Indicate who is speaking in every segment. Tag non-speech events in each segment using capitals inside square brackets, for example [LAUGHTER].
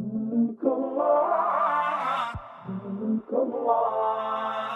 Speaker 1: Come on, come on.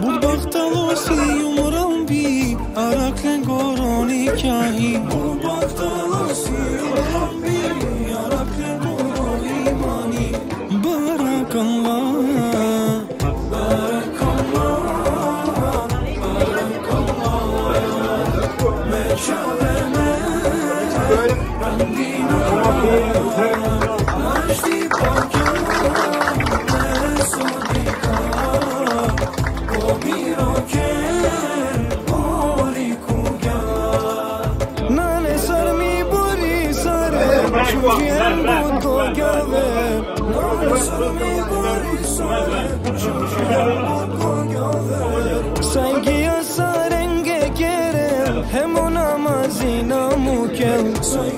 Speaker 1: بود بختلوسی عمرم بی عرق گرانی کهی Gave Nane sarmi buri sare Shukien buto gave Sanki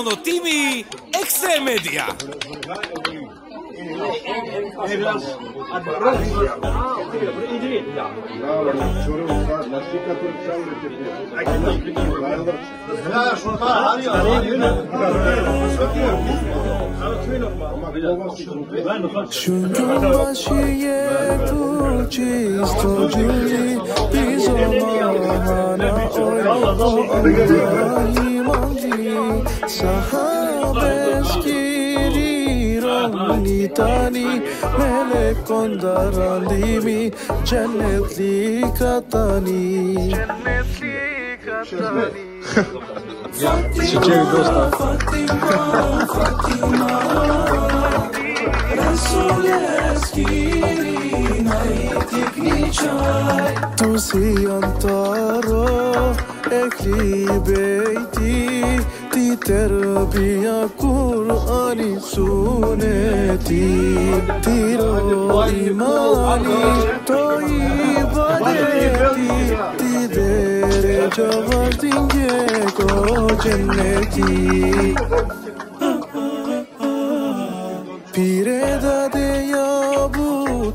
Speaker 1: ona mazina mukel Sanki asarenge kere Hem ona mazina mukel Barakallah
Speaker 2: Profesionalno timi Extreme Media.
Speaker 1: Imanji Sahabes kiri Nitani Melek kondaralimi Cennetli katani Cennetli katani Fatima, Fatima, Fatima Tu si antaro ekli beyti Terbiya Kur'ani suneti Tiro imani to ibadeti Ti derece vardin ko cenneti Pire dade ya bu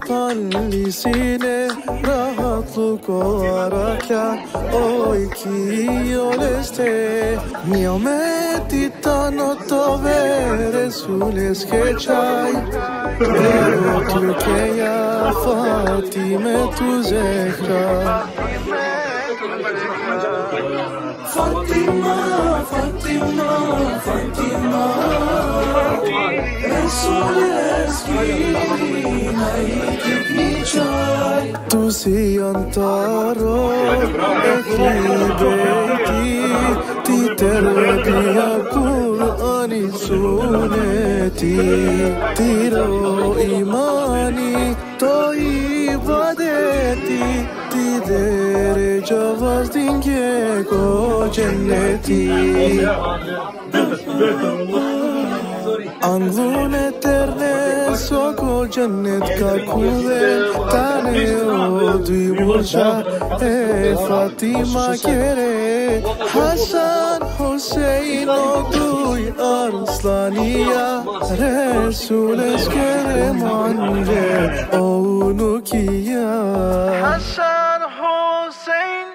Speaker 1: tanlisine rahatlık ararken o iki yol este tanotto fatto vedere sulle schiacciai. Però Turchia me tu zekra Fatima, Fatima, Fatima. Resul'e eski Nayi Tu si antaro Ekli beyti Ti terbiye kur سنتي ترى إيماني طيب ودتي تدير جوز دينك جنتي انگون تر نه سو جنت کا کوه تانه او دی بولجا اے فاطمہ کرے حسن حسین او دوی ارسلانیا رسول اس کرے مانجه او نو کیا حسن حسین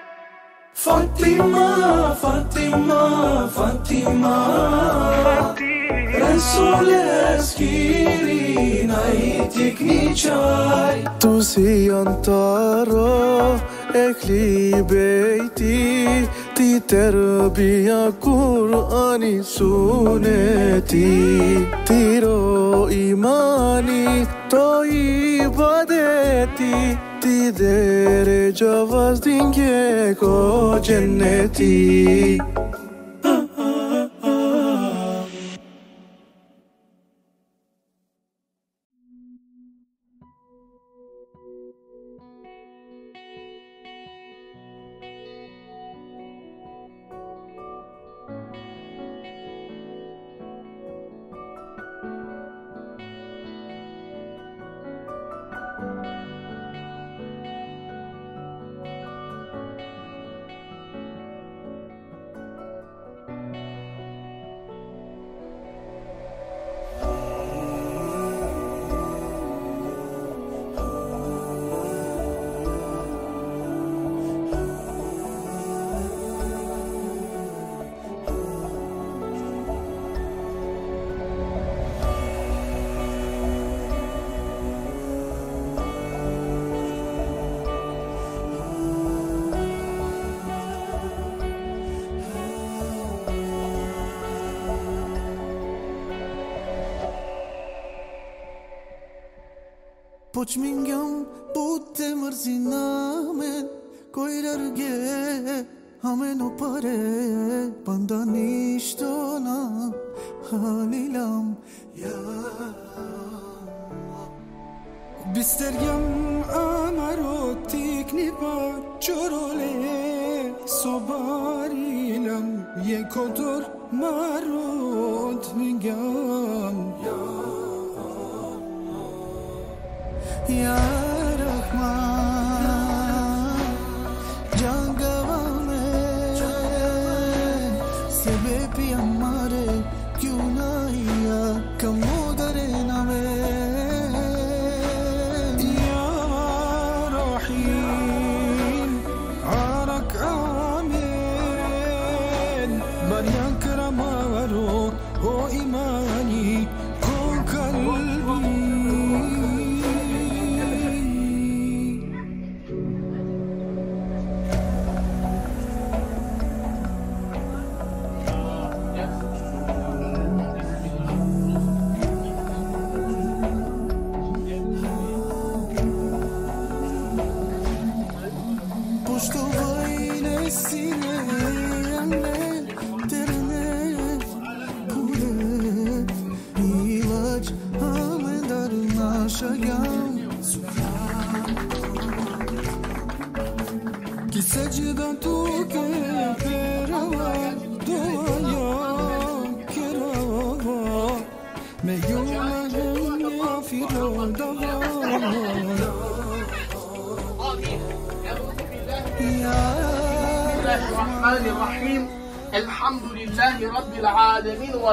Speaker 1: Fatima, Fatima, Fatima. Resule skiri na i tik një qaj. Tu si janë të arro e kli bejti Ti. Të rëbia kur ani suneti Tiro imani to i badeti. Dere gjavaz dinge ko cenneti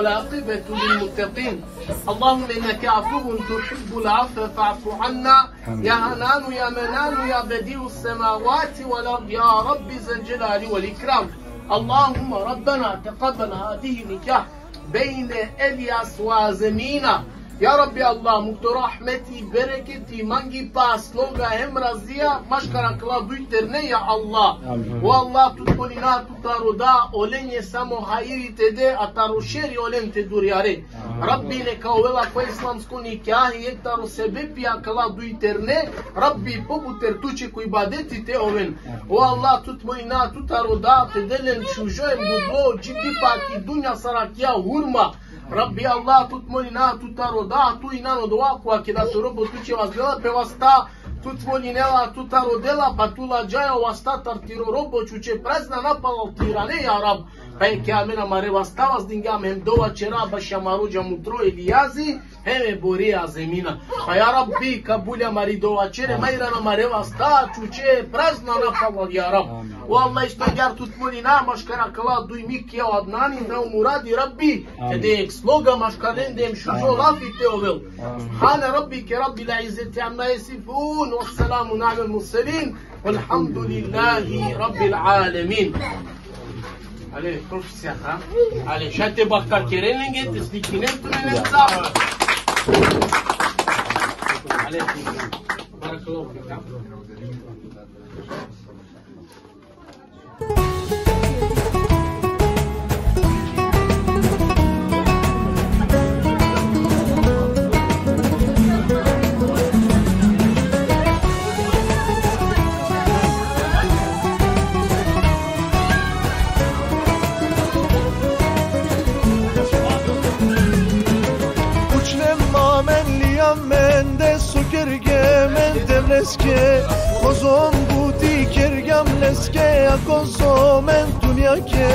Speaker 3: والعاقبة للمتقين. اللهم إنك عفو تحب العفو فاعف عنا. يا هنان يا منان يا بديع السماوات والأرض. يا رب ذا الجلال والإكرام. اللهم ربنا تقبل هذه النكاح بين إلياس وزمينا. Ya Rabbi Allah, muktu rahmeti, bereketi, mangi pas, sloga, hem razia, maškara kla dujterne ya Allah. O Allah, tutkolina, tutaruda, olenje samo hayiri tede, ataru šeri olen te durjare. Rabbi neka uvela kwa islamsko nikahi, ektaru sebepija kla dujterne, Rabbi poputer tuče ku ibadeti te oven. O Allah, tutkolina, tutaruda, te delen čužojem budlo, ciddi paki, dunja sarakya, hurma. Rabbi Allah tutmolina tutaroda tu inano doa kwa kida tu robo tu ce vas gleda pe vas ta tu tutvoņi nevā tu tarodela, pa batula džajova statar tiro roboču, će prazna napala tira, ne ja rab. Pe che almeno mareva stava sdingam hem doua ceraba și amaruja mutro Eliazi, heme boria zemina. Pa ja rabbi kabulia mari doua cere, mai rana mareva sta, čuče prezna napala, ja rab. والله اشتغل تتمولينا مشكرا كلا دوي ميك يا عدناني نو مرادي ربي كديك سلوغا مشكرين ديم شجو لافي تيوبل سبحان ربك رب العزة عما يصفون والسلام على المرسلين والحمد لله رب العالمين Allez, trouve ça. Hein? Allez, chate bakkar
Speaker 4: kerenlenget, dikine tunen zar. Allez, barakallahu fikum. Devleske Kozom buti kergam leske ya kozo men dünya ke.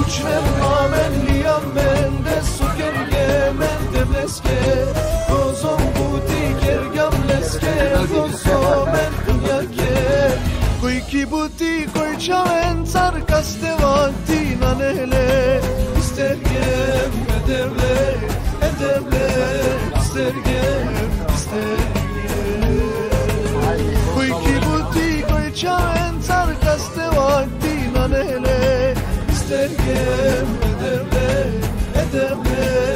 Speaker 4: Uçlem mamen liyam men de sukerge men devleske Kozom buti kergam leske ya kozo men dünya ke. Koy ki buti koy çaven car kaste vakti nanele İstergem edevle edevle buti koy çaven car kaste vakti nanele? İstergem edevle edevle İstergem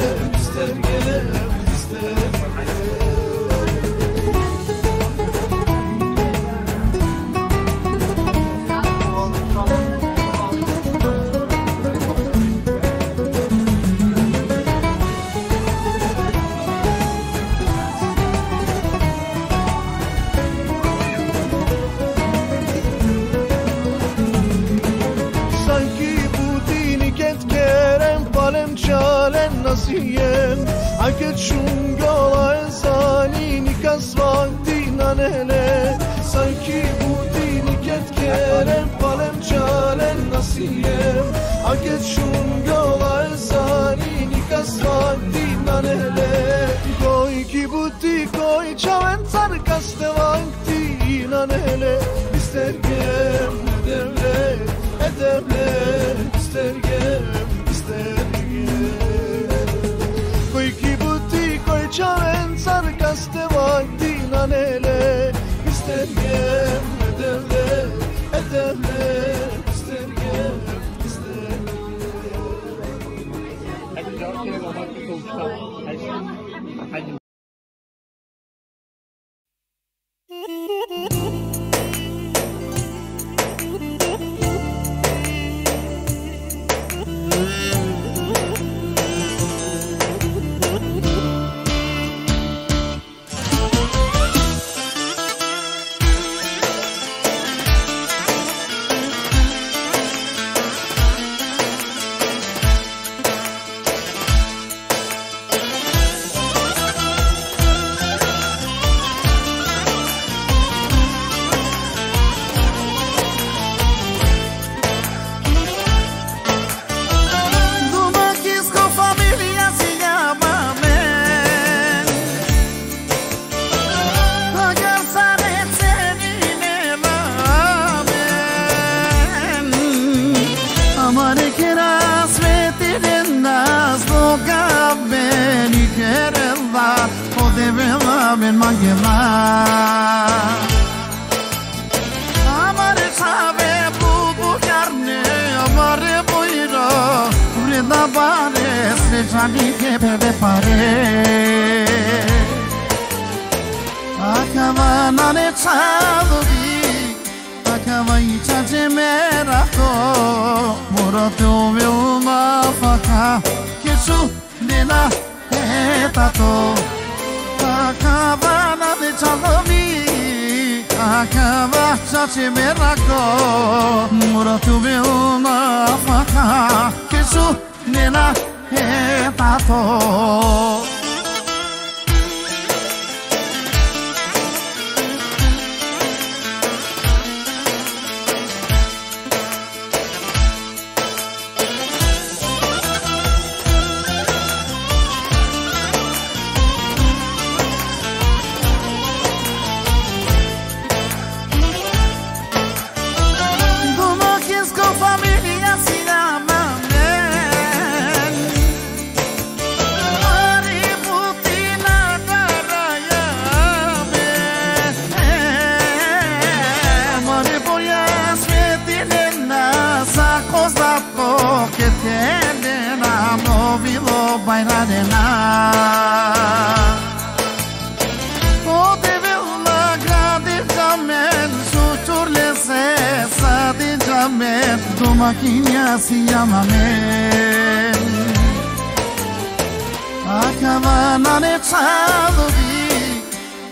Speaker 5: Chama na neta do di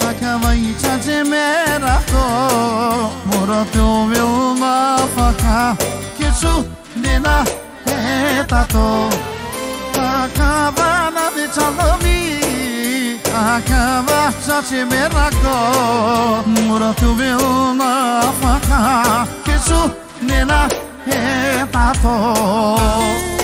Speaker 6: Acaba em chate mera to Mora teu meu uma faca Que chu nena reta to Acaba na
Speaker 7: neta do a
Speaker 6: Acaba chate mera to Mora teu meu uma faca Que chu nena reta to Acaba na
Speaker 8: neta do di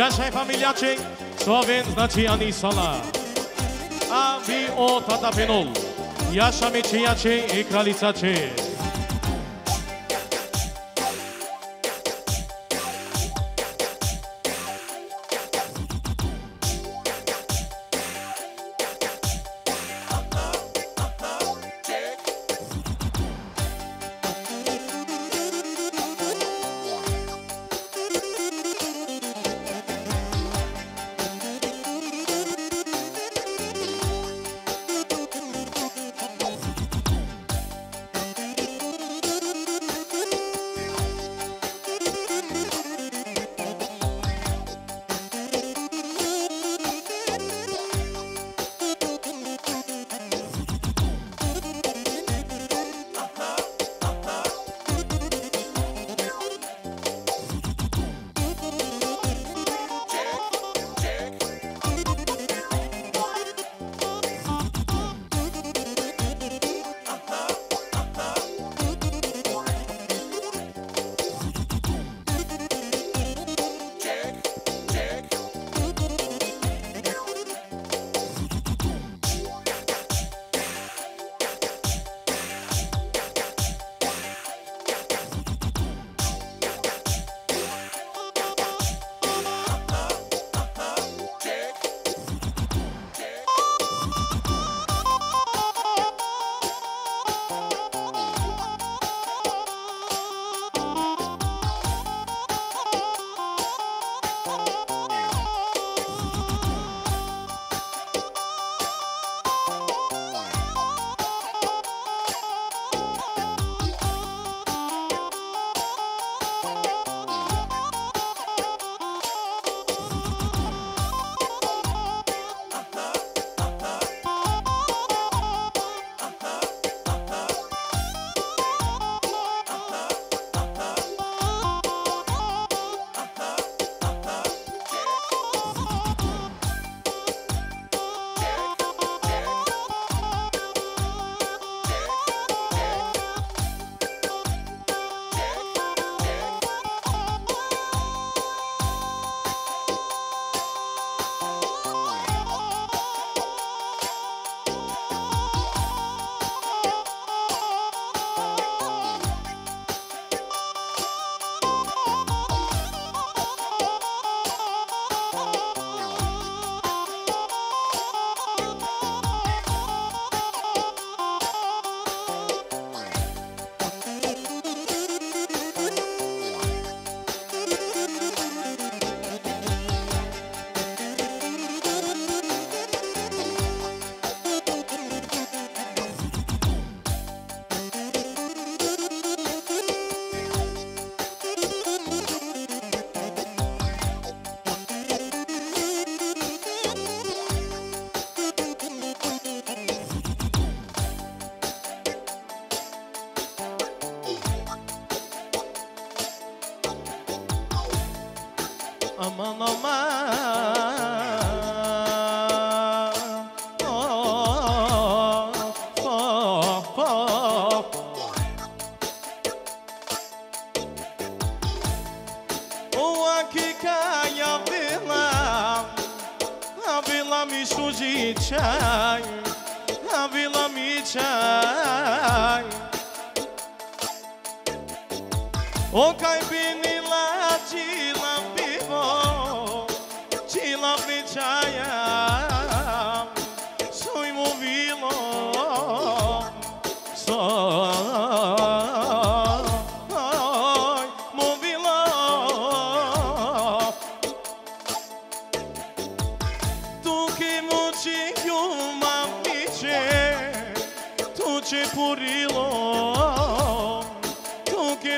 Speaker 8: Ја шај фамилијаче, Словен значи Анисала. А ви о тата пенол. Ја шамечијаче и кралицаче.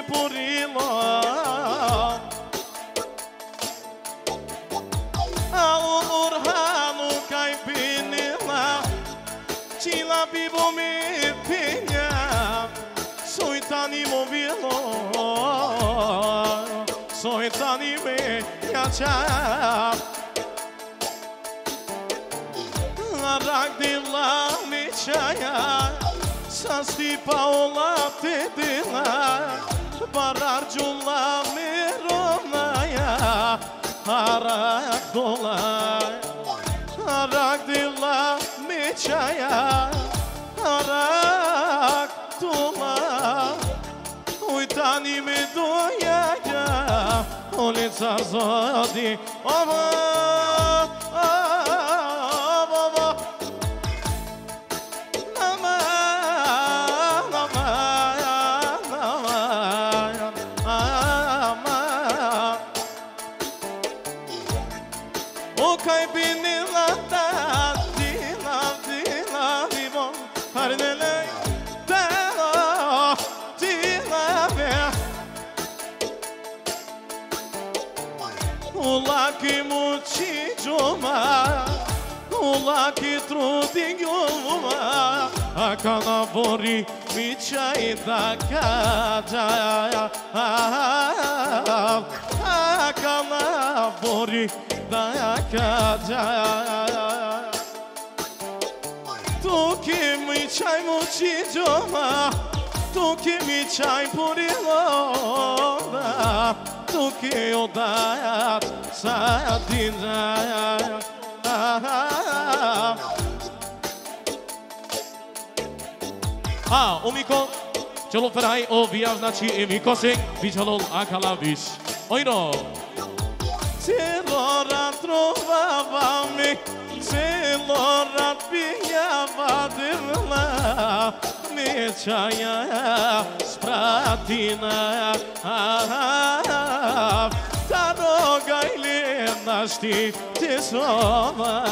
Speaker 8: burilan Au urhanu kaj binila Qila bibu mi pinja Sojtani mu bilo Sojtani me ja qap. Rak dila mi qaja Sa sti pa ola te dila Barar gjula mi ronaja Arak dola Arak dila mi čaja Arak dola Ujtani me dojaja Ulica zodi Ovo, τούτη γιώμα Ακάνα μπορεί μίτσα ή τα κάτσα Ακάνα μπορεί τα κάτσα Το και μίτσα ή μου τσιτζώμα Το και μίτσα ή μπορεί λόγα Το και ο δάιας σαν την δάιας a omiko Čelo praj ovija znači i mikosik Bičalol akala viš Ojno Čelo ratrovava mi Čelo me, drla Nećaja spratina Ta noga ili naš ti tisova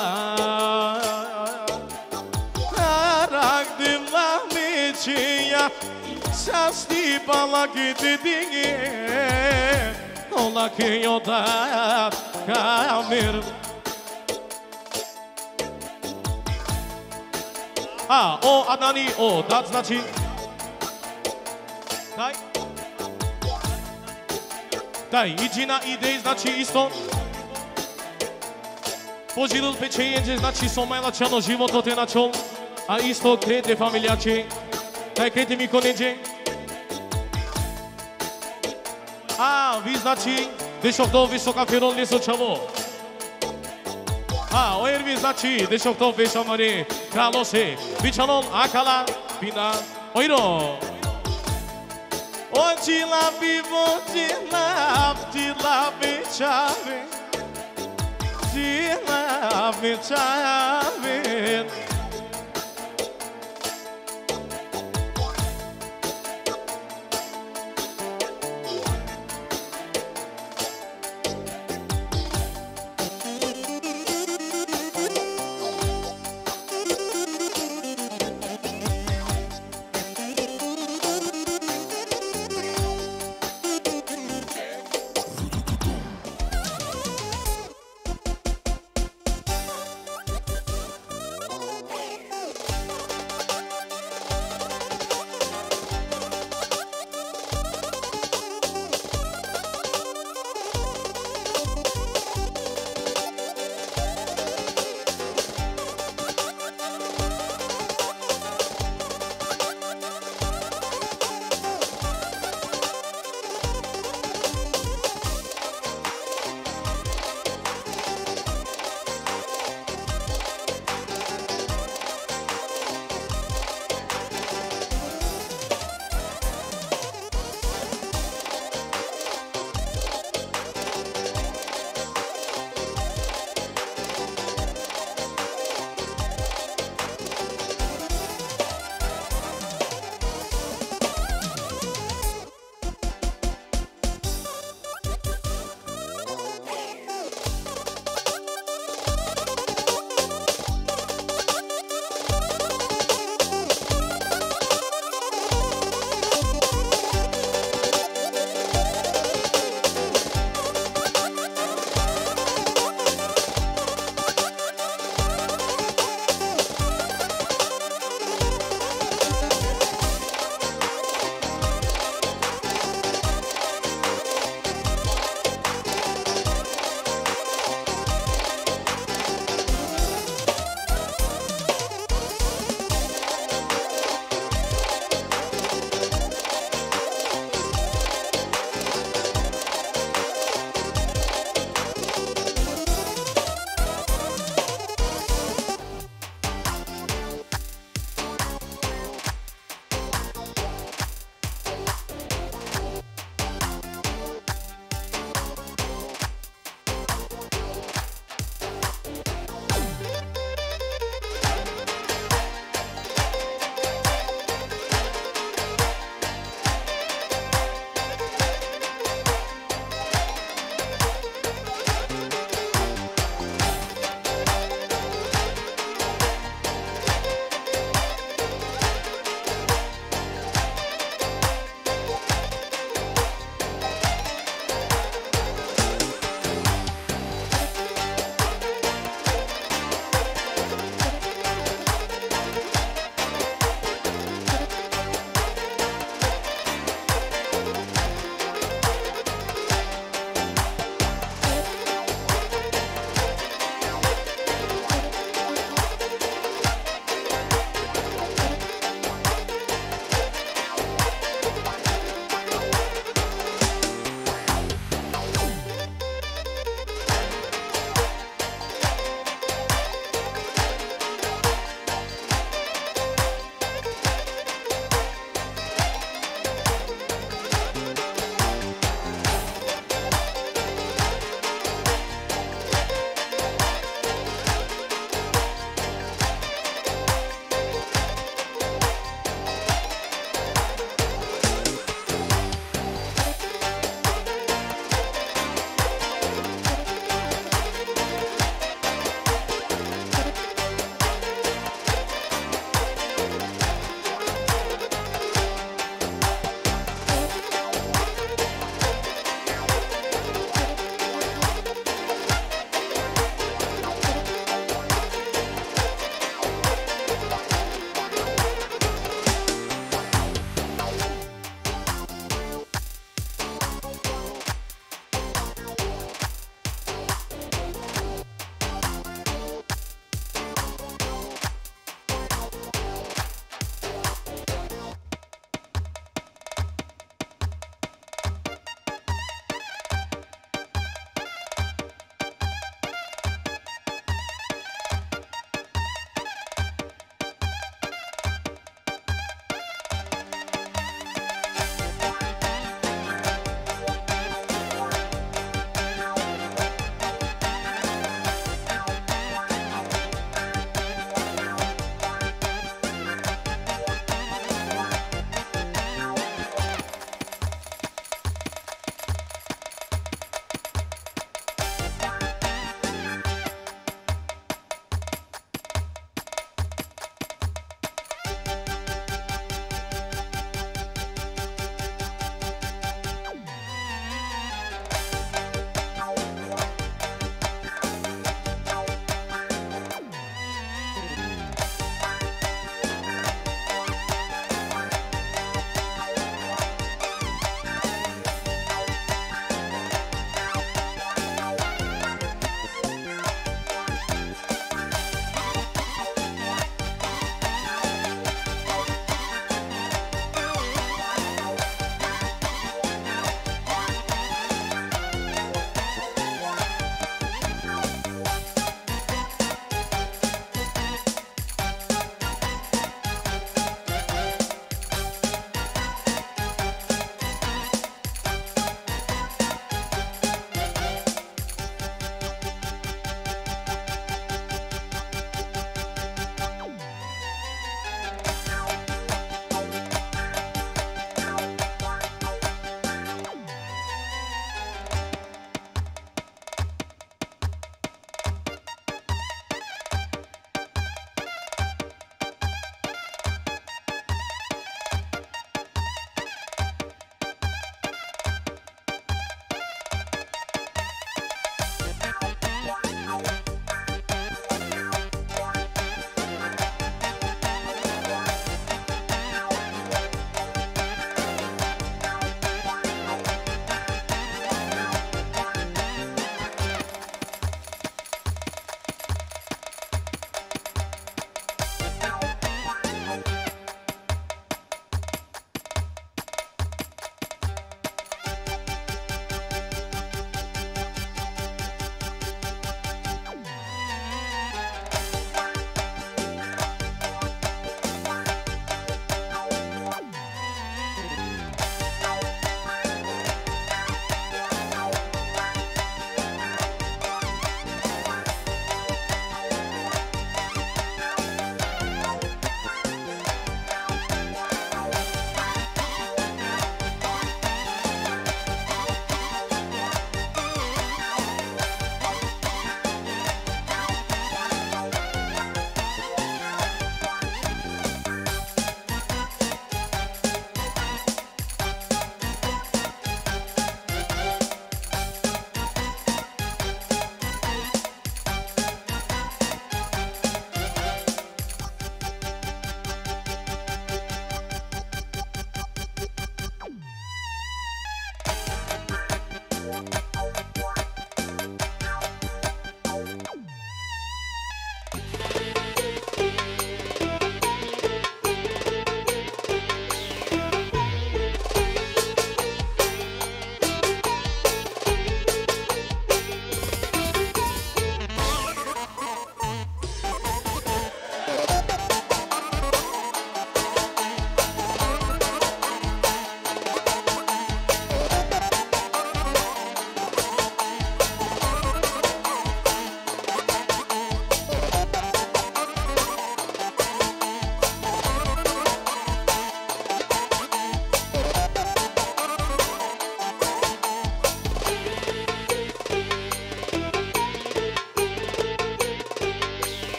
Speaker 8: tinha as de bala que te dinhe Olá que eu da camerda Ah, o Anani, o Tatsnachi Tai Tai, e Dina, e Deis, Nachi, isto Hoje dos pechei, e Deis, Nachi, soma ela, tchano, jivo, tote, nachon A isto, crede, família, tchê. Hai, crede-mi, colege. A, vi znači, dešavtov visoka firon li sučavo. A, oer vi znači, dešavtov vešamari, kraloše, vičanon akala, bina, oiro. O, cilabi, vo, cilab, cilabi, čavi, cilabi, čavi, cilabi, čavi,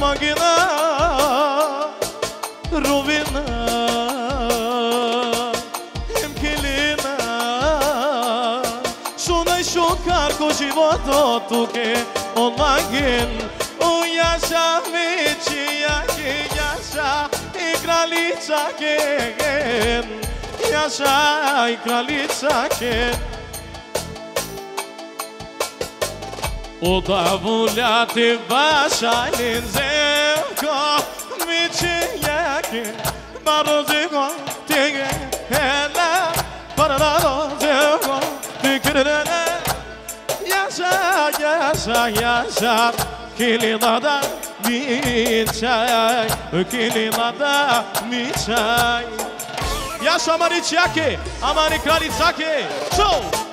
Speaker 8: μαγκινά Ρουβίνα Εμκυλίνα Σου να σου κάρκο životo του και ο μαγκίν Ο γιάσα μίτσια και γιάσα η κραλίτσα και Γιάσα η κραλίτσα και Ο da vulja ti vaša linze rozigo tege hele parada rozigo dikrene yaşa yaşa yaşa kilinada niçay kilinada niçay Yaşa Maniçake, Amani Kraliçake, show!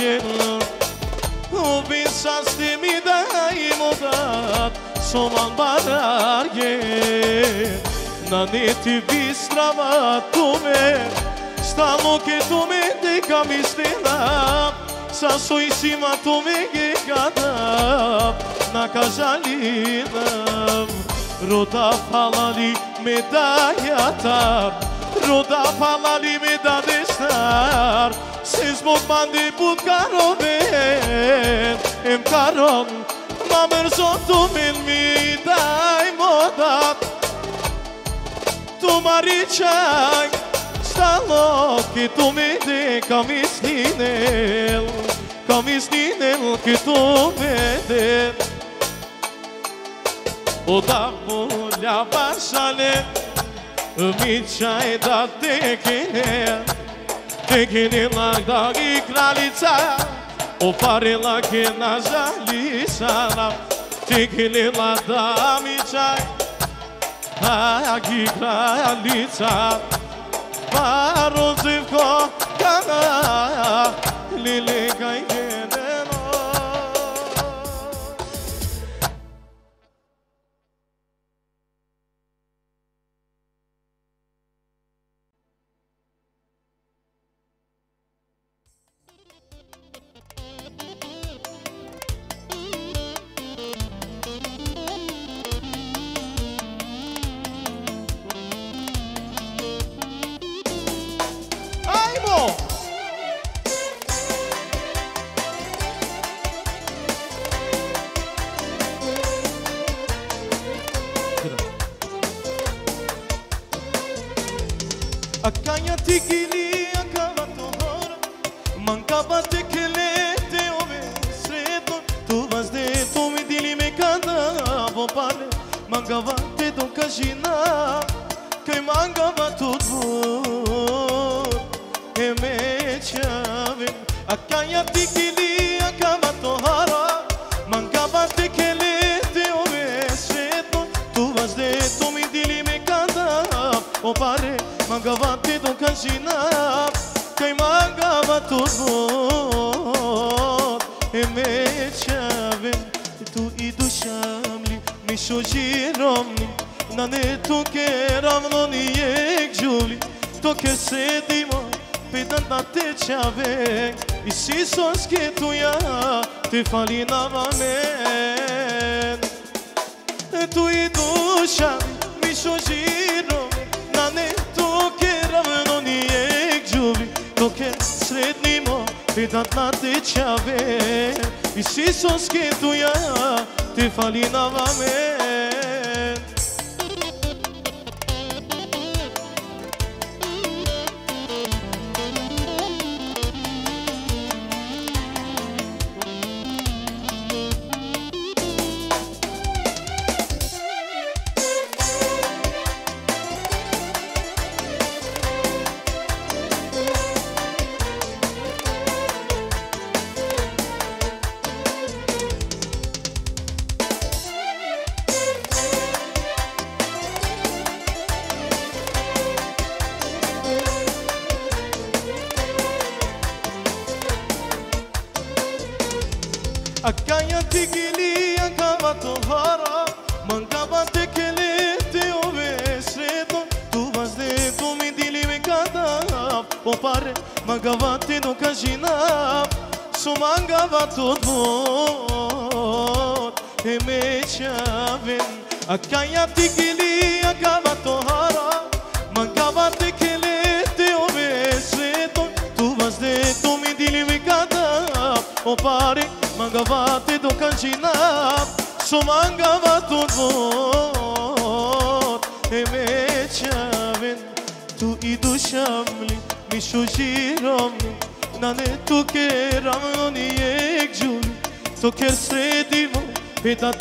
Speaker 8: καγγέλων που πίσαν στη μητά η μοδά σώμα μπαράγε να ναι τη βίστρα βατούμε στα μοκετούμε την καμιστήνα σαν σου εισήματούμε και κατά να καζαλίνα. Ρωτά φαλάλι με τα φαλάλι με τα Ish mund ma ndiput karonin Im karon Ma mërzon të min mi daj modat Tu mari qak Sta loki tu mi di Kam isninel Kam isninel Këtu me din O po da mulja bashale Mi qaj da te kine. Έγινε λαγδαρή κραλίτσα Ο παρέλα και να ζαλίσανα Έγινε λαδάμιτσα. Αγή κραλίτσα Παροζευκό καλά Λιλεκαϊγέ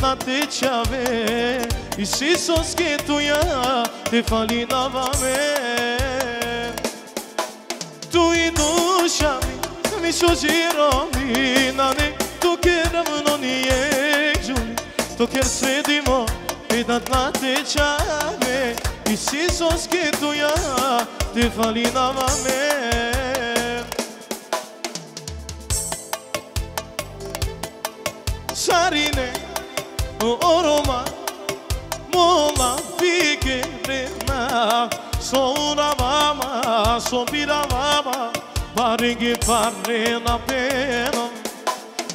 Speaker 8: atë qave I shisos ke tuja te falina vame. Tu i dusha mi, mi shožiro mi Na ne to kjer ravno nije žuli To kjer sredimo pedat na te čave I shisos ke tuja te falina vame. Sarine Uğruma Mola fikrime Soğuramama Sobiramama Barigi parrina peno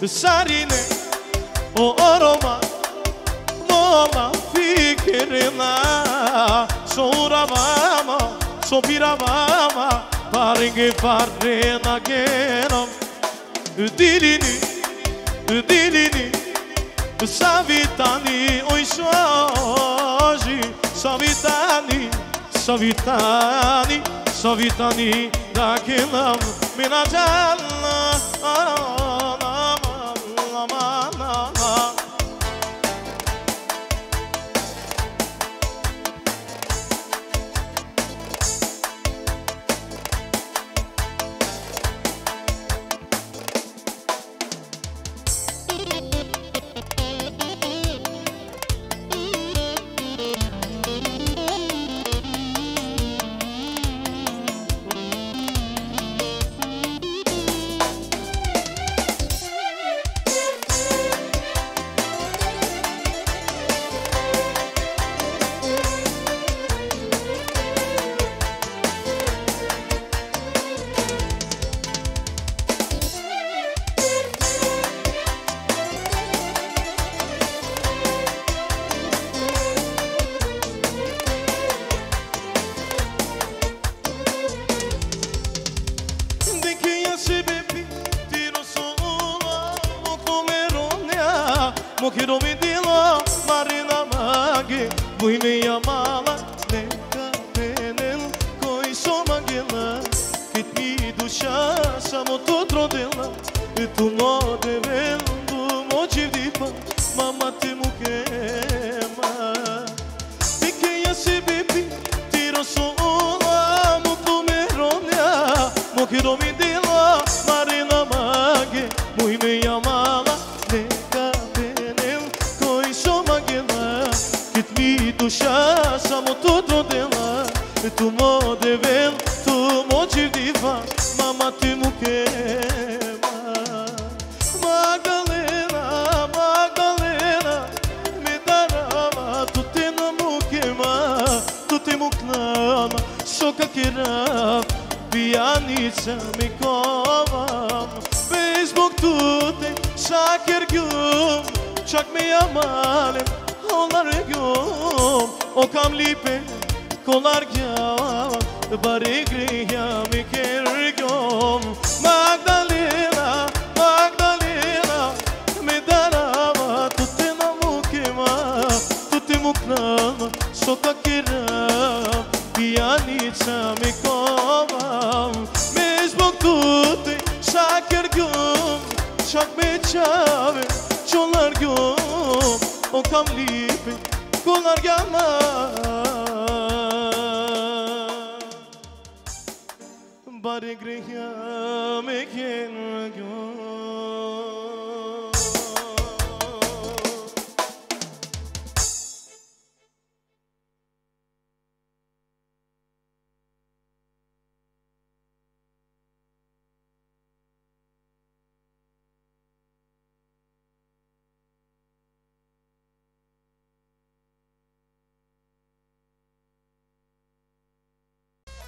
Speaker 8: Sarine Uğruma Mola fikrime Soğuramama Sobiramama Barigi parrina genom Dilini Dilini Savitani, oi Jorge Savitani, Savitani, Savitani Dakilam minajalla Alam, alam, alam,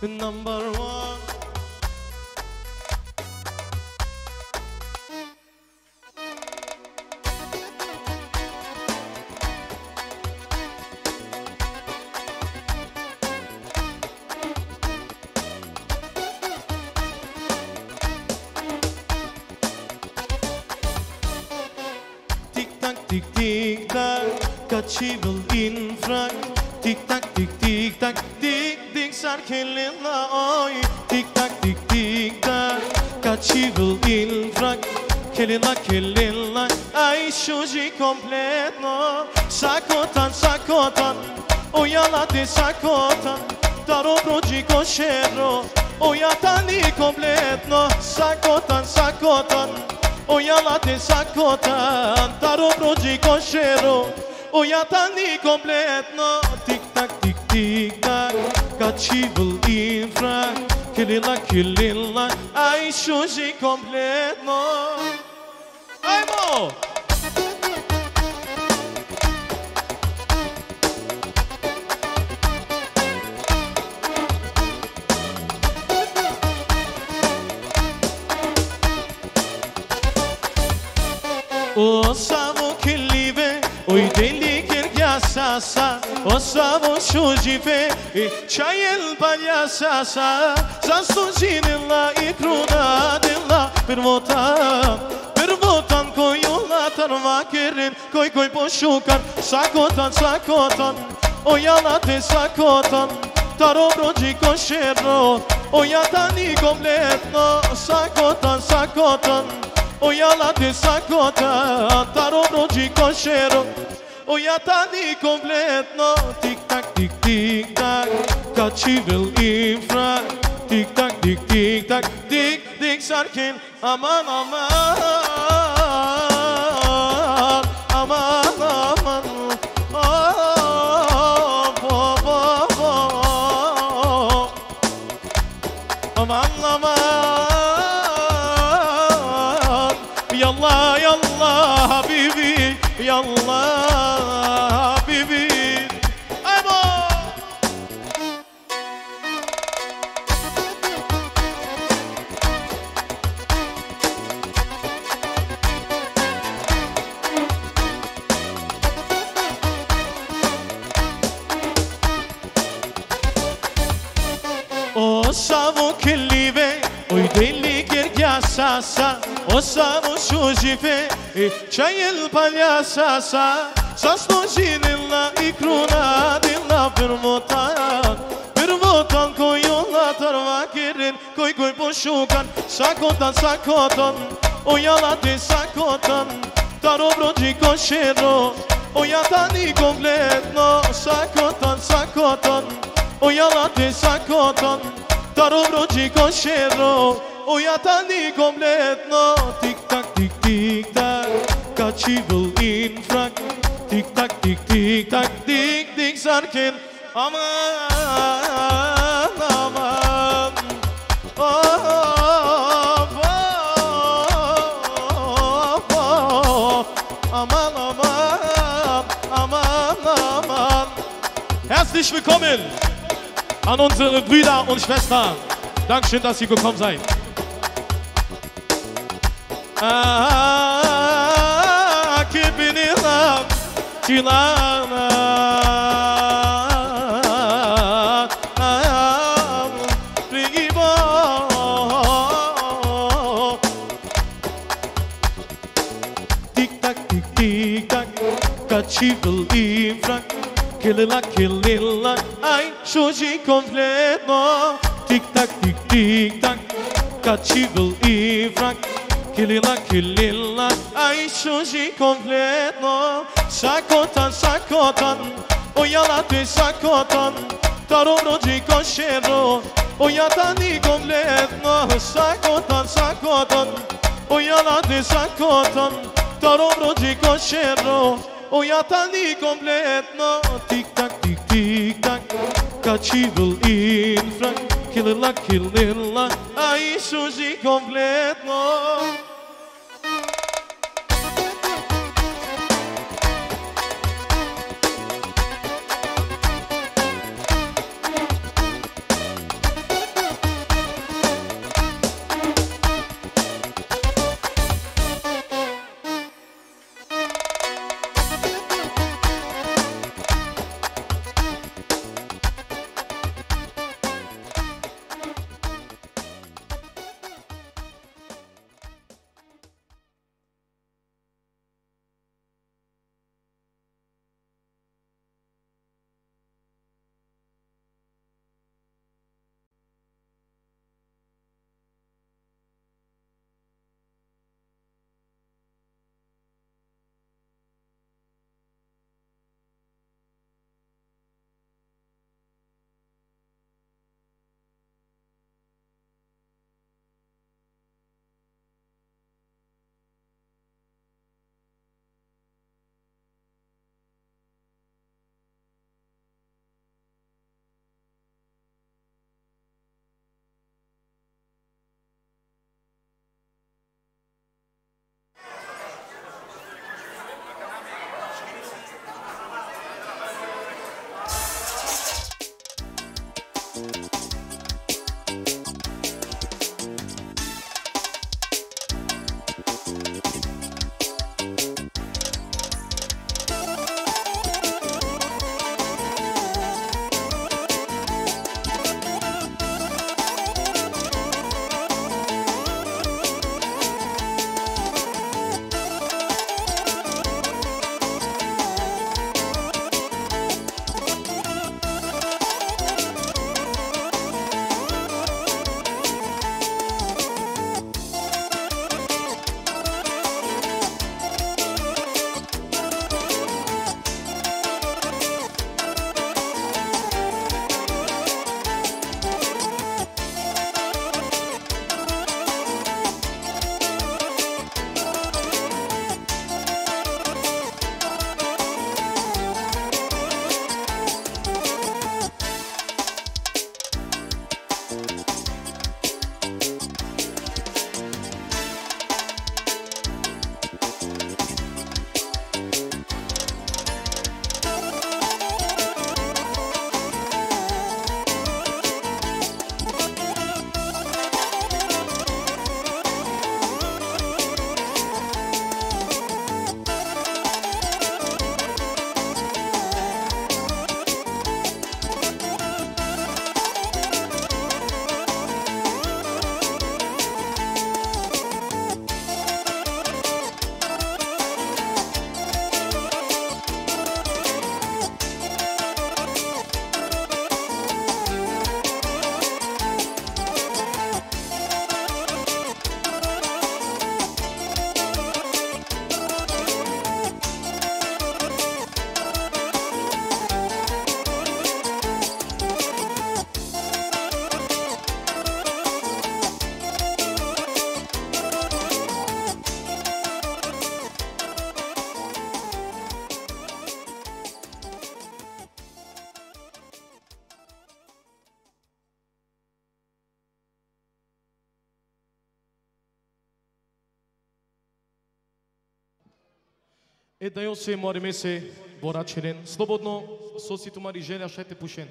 Speaker 8: number one. Tic tick, tick, tic Got catch sarkelilla oy Tik tak tik tik tak Kaçıvel infrak Kelilla kelilla Ay shuji kompletno Sakotan sakotan Ojalate sakotan Taro prođi košero Ojatani kompletno Sakotan sakotan Ojalate sakotan Taro prođi košero Ojatani kompletno Tik tak tik tik tak Ka qivëll que lila Kililla, kililla A i shushi komplet no Aj mo! O samo kilive, oj deli kirgja sasa O samo shujive, Çay el balyasa sa Zastucinilla i crudadilla Per votan, per votan tarma vakirin Koy koy boşukan Sakotan sakotan. Ojalate sakotan Taro brođi košerno Ojatani kompletno Sakotan sakotan. Ojalate sakotan Taro brođi košerno košero Ojatani kompletno, tik tak, tik tik tak Kaçıvel infrak, tik tak, tik tik tak Tik tik sarken, aman aman Aman aman Of, of, of, of. Aman sasa, o samo shujive, e çay el palyasasa, sasno jinilla ikruna dilla bir motan, bir motan koyulla tarva girin, koy koy poşukan, sakotan sakotan, oyalate sakotan, taro brođi košero, ojatani kompletno, sakotan sakotan, Ojalate sakotan. Taro brođi košero Ojatani kompletno Tik tak tik tik tak Kaçıvel infrak Tik tak tik tik tak Tik tik sarken Aman aman Of, of, of. Aman aman Aman aman Herzlich willkommen an unsere Brüder und Schwestern. Dankeschön, dass Sie gekommen seid. Tik tik tak, kaçıvel infrak. Kilila, kilila, aj shuji kompletno Tik tak, tik tik tak, kaçıvel ifrak Kilila, kilila, ai shushi kompletno Shakotan, shakotan, o jala ty shakotan Taro mrođi ko šero, o ja tani kompletno Shakotan, shakotan, o jala ty shakotan Taro mrođi ko šero, o ja tani kompletno Tik tak, tik, tik tak, ka qivull infrak kililla, kililla, a i shushi kompletno да ја освои море месе, борачерен, слободно, со ситумари желја шајте пушен.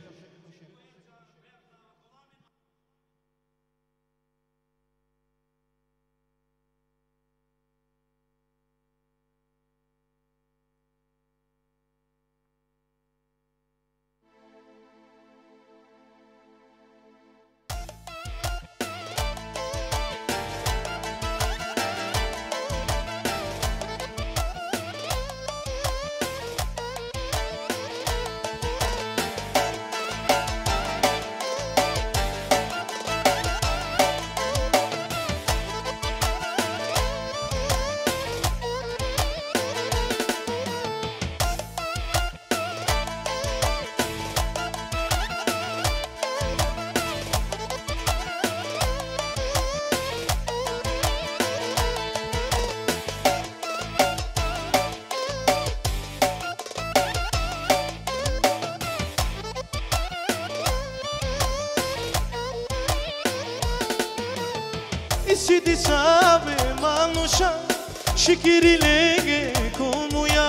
Speaker 8: फिक्र लेंगे घूमुया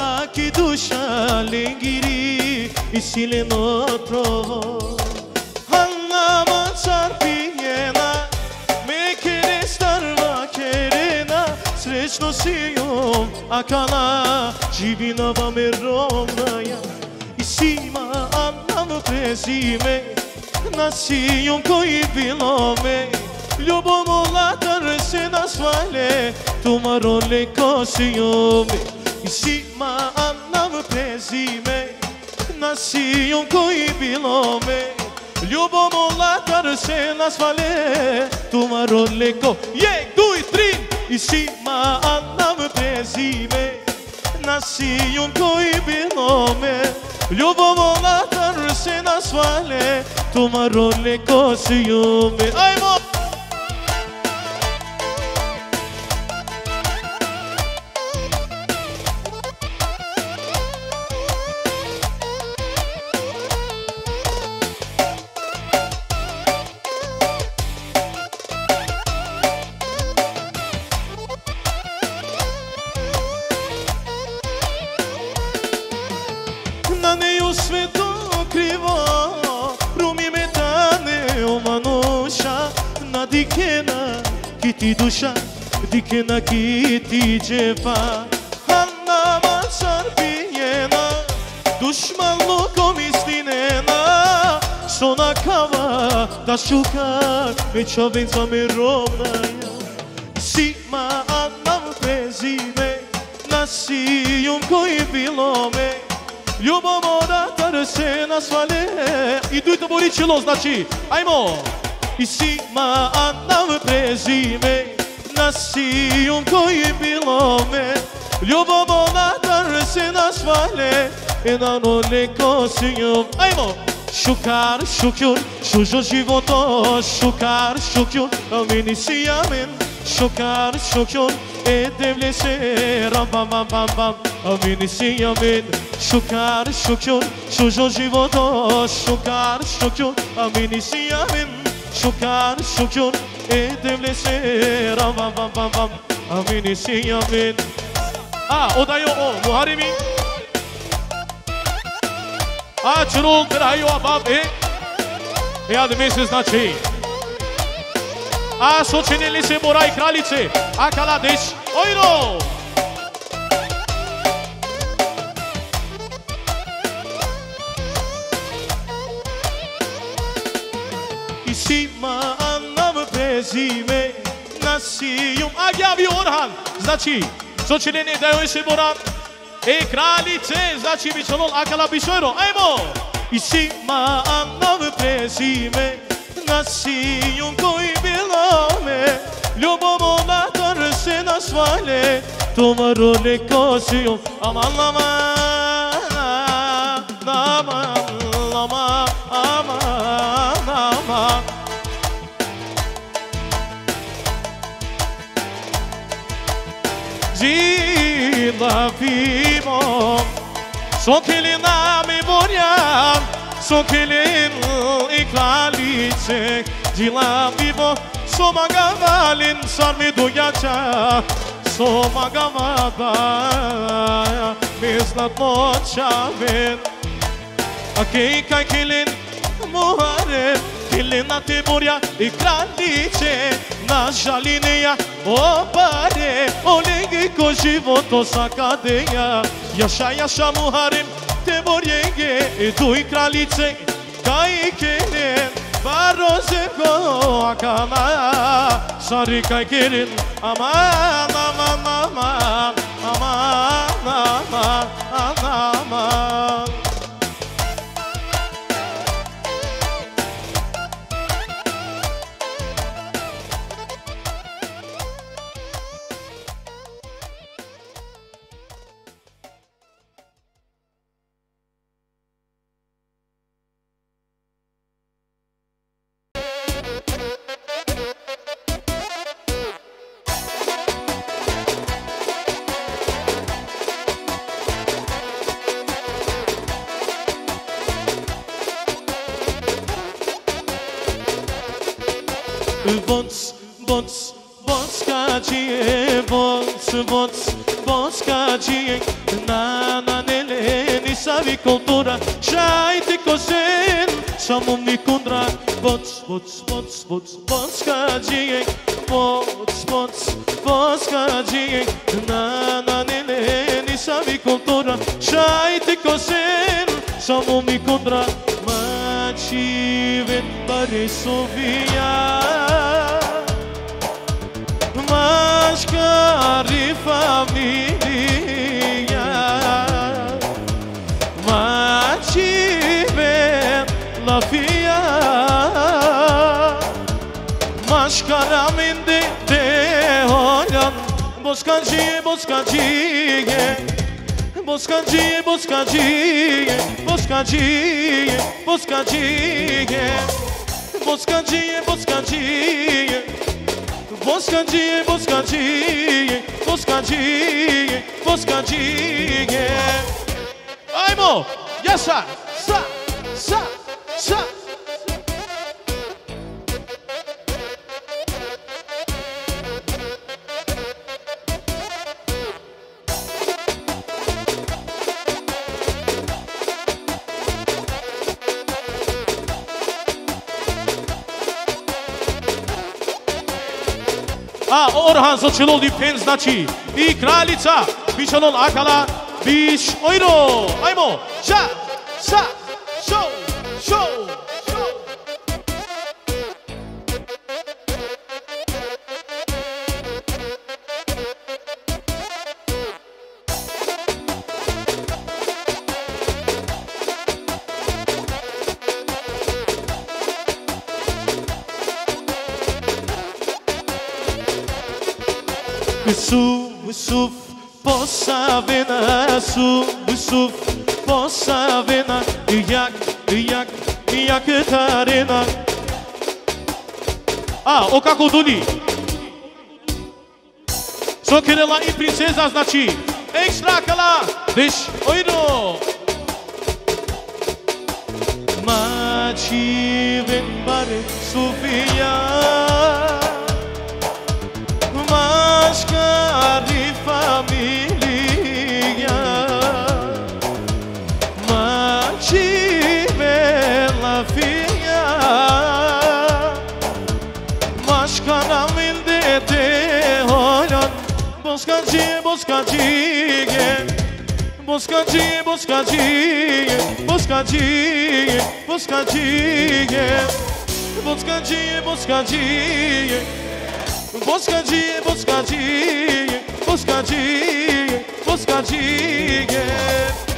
Speaker 8: आकी दुशा लेंगिरी इसलिए नोत्रो Hangama sarpijena Mekere starva kerena Srećno si jom akana Živina vam je rovnaja I sima anam prezime Nasijom koji bilo me Ljubom olatër se nas fale Tu marole kosijome I sima anam prezime Nasijom koji bilo me Ljubom olatër se nas fale Tu marole ko Jek, duj, trin I sima anam prezime Nasijom koji bilo me Ljubom olatër se nas fale Tu marole kosijome Ajmo! Na Dikena kiti cefa Hanna maçar pijena Düşmanlık o mislinena Sona kava da şukar Me čovin za me romnaja Sima anam prezime Nasijom koji bilo me Ljubom odatar se nas vale I dujte boričilo, znači, ajmo I sima anam prezime نسیم me بیلامه Ljubo dar darsi nas vale. Inanuliko sijum Ajmo! Šukar, šukjun, šužo životo Šukar, šukjun, amini sijamin Šukar, şokyon, e devlese Ram bam bam bam bam. Amini sijamin Šukar, şokyon, šužo životo Šukar, şokyon, amini sijamin Šukar, şokyon, shukjur, e devlese Ram bam bam bam bam Amini si amin. Ah, o da yo o, muharimi A čurul traju abab e E admisi znači. A sočinili se moraj kraljice. A kaladeš Ojro I sima anam prezime Nasijum A javi Orhan Znači Sočinili da joj se moram E kraljice, znači bi ćemo akala bisojro, ajmo! I sima anam prezime, nasijum koji bilo me, ljubom onatar se nas vale, tomaro ne kosijum, aman aman, aman, aman, ضعفيمو Sotili na mi borjan, sotili i klalice, dila vivo, soma ga valin, sar mi dujača, soma ga vada, mi znat noća ven. A kejka kilin muharem, kilin na ti borja i klalice, Na žalineja o pare O lege ko životo sa kadeja Jaša, jaša muharem te borjege I tu i kraljice akana Sari kaj Aman, aman, aman Aman, aman, aman, Bons, bots, boskacıye bons, bots, boskacıye na na cultura, ne ni savi kultura şayti kosen samo mi bons, bots, bots, bots, bots, boskacıye bots, bots, boskacıye na na sabe cultura já savi kultura şayti kosen samo mi kundra maçi ve pare sovia Bashkari familja. Ma qime lafia Maşkara mindi de horan Boskancı boskancıye Boskancı boskancıye Boskancıye boskancıye Boskancıye boskancıye busca de, busca de, busca de, busca de. Ai, irmão, yes, sir, sir, sir, sir. Orhan Zočilol i pen znači i kraljica Bišanol Akala Biš Ojro Ajmo Ša Sa Šo Šo o Cacuduni. Só queria é lá ir, Princesas Nati. Extrakala, deixa não. Mãe, vem para Sofia. Mas de família. Boska dzije, boska dzije, boska dzije, boska dzije, boska dzije, boska dzije, boska dzije, boska dzije, boska dzije, boska dzije, boska dzije.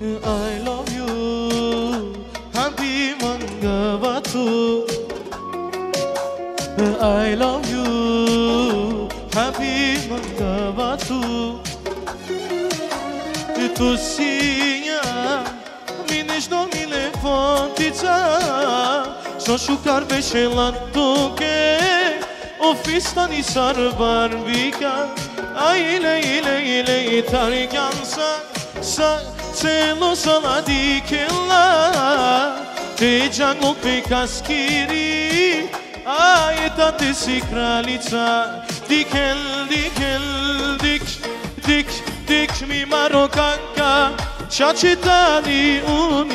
Speaker 8: I love you, happy mangavatu. I love you, happy mangavatu. Tu sinha, mines não me levantiza. Só chucar beşelattu ke, o fistani sarbar bika. Ay ile ile tarikansa, sa celo sala dikella. Te jungle pe kaskiri, Aj, tate si kraljica Dikel, dikel, dik, dik, dik mi marokanka Čačitani un.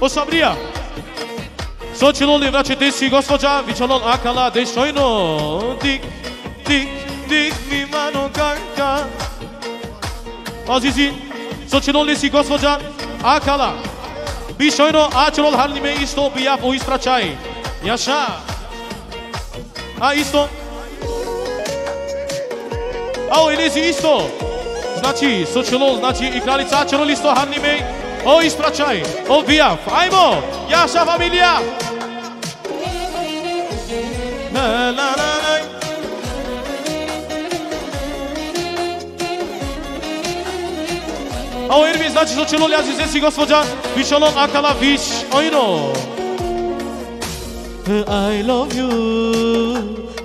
Speaker 8: O sabrija Sočiloli vraće te si gospođa Vičalol akala dešojno Dik, dik, dik mi marokanka Azizi сочинолни си госпоѓа Акала. Бишојно ачелол халниме исто бија по испрачај. Јаша. А исто. Ао елези исто. Значи сочинол, значи и кралица ачелол исто халниме. О испрачај, о бија. Ајмо, Јаша фамилија. O Erbi, znači Sočelo, jazi zesi gospođa. Višalon, akala, viš, ojno. I love you,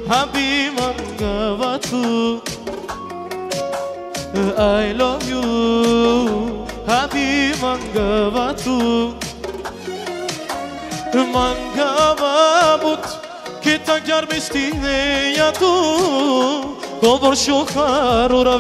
Speaker 8: Happy Mangavatu I love you. Happy Mangavatu Mangavamut Kita garbestine ya tu Kovor shokar ora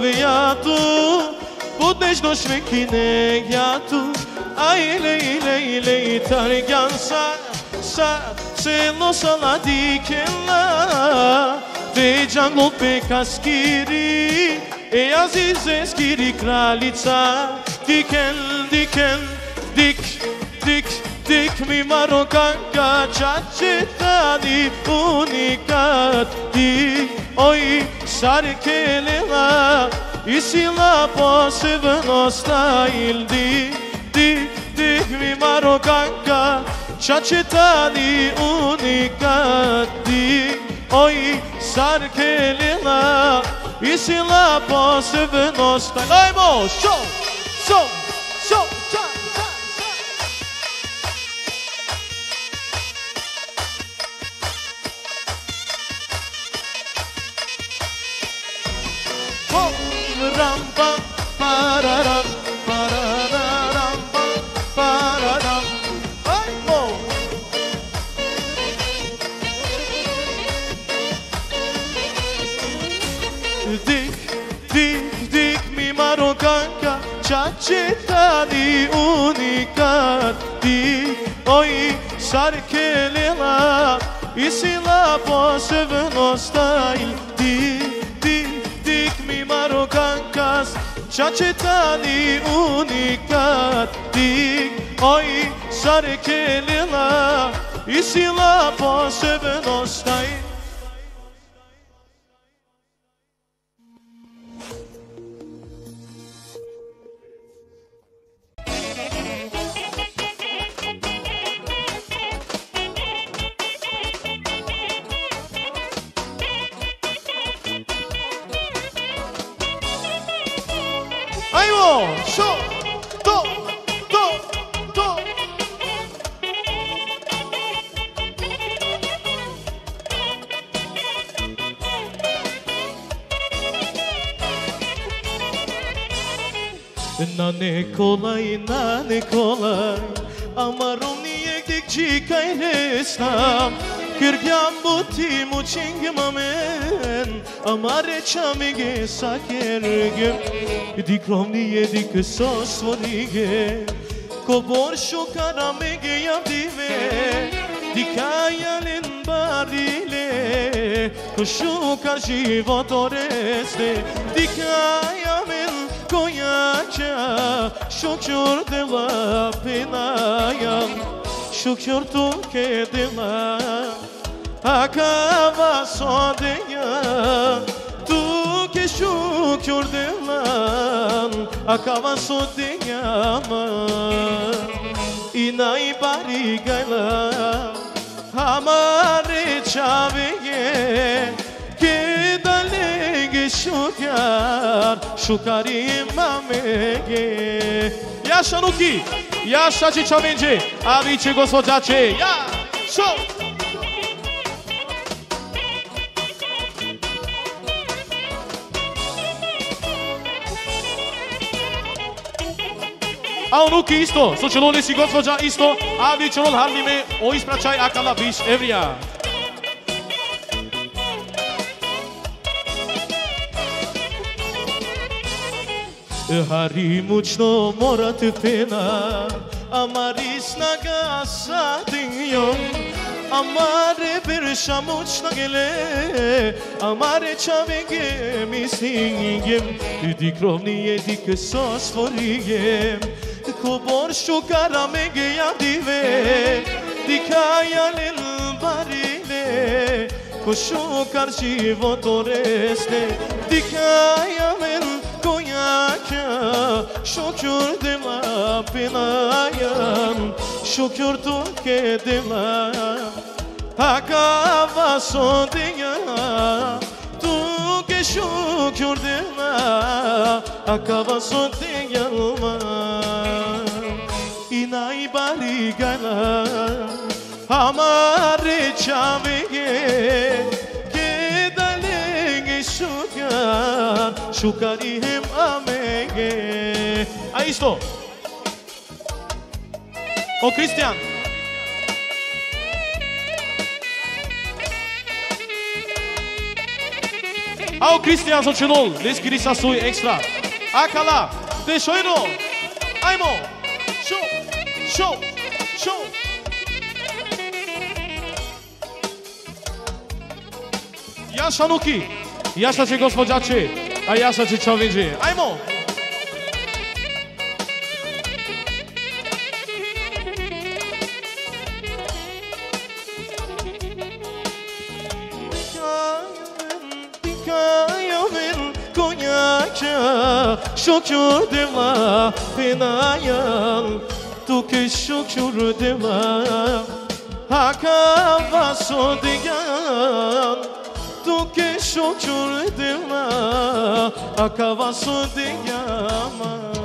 Speaker 8: ja tu Ai lei lei lei targan sa sa. Se no sala dikella Ve jungle pe kaskiri E aziz eskiri kraljica Diken, diken, dik, dik, dik. Mi marokanka Čačeta di unikat Di, oj, sarkelila Isila posebno style Di, di, dik mi marokanka Čačeta di unikat Di, oj, sarkelila Isila posebno style Ajmo, šo, šo, Τι τα διούν οι κάτι Όι, σαρ και λελά, είσαι λάπος ευγνωστά Τι, τι, τι, κμή μαροκάνκας Τσα τα διούν οι κάτι Όι, σαρ και λελά, είσαι λάπος ευγνωστά kayrestam Kırgam buti mu çingmamen Amare çamige sakergem Dikrom niye dik sos vorige Kobor şu karamege yapdive Dikayalin barile Kuşu karşı votoreste Dikayamin koyaca Şükür de la pinayam Şükür tu kedila Akava sodeya Tu ke şükür de lan Akava sodeya Inai bari gala Hamare çaviye. Ke dalenge şukar Şukari mamege Yasha Nuki, a Chichamenji, Amichi Gosojachi, Ya, show! A Nuki isto, sučilo gosto já isto, a vi ću halime o ispraćaj akala biš evrija. Hari mučno morate pena, amari snaga sadinjom, amare bir şamuçna gele, amare çavenge misingem, dikrovniye dik sos forigem, kobor şu karamege yadive, dikayalil barile, koşu karşı votoreste, dikayamel koyaka, şükür dema pinayan, şükür tuke dema, Hakava sondiya tu ke şükür dema Hakava sondiya ma Inai bari gala Hamare çavege الأيام شكرهم أميجي أيشتو أو كريستيان Ao Cristian Sotinol, Leskiri Sassui, extra. Akala, deixou ir no. Aimon, show, show, show. Yashanuki. Jaša će gospođači, a Jaša će čoviđi. Ajmo! Şükür dema binayan Tuki şükür dema Haka vaso digan toke shochul dilma te diyama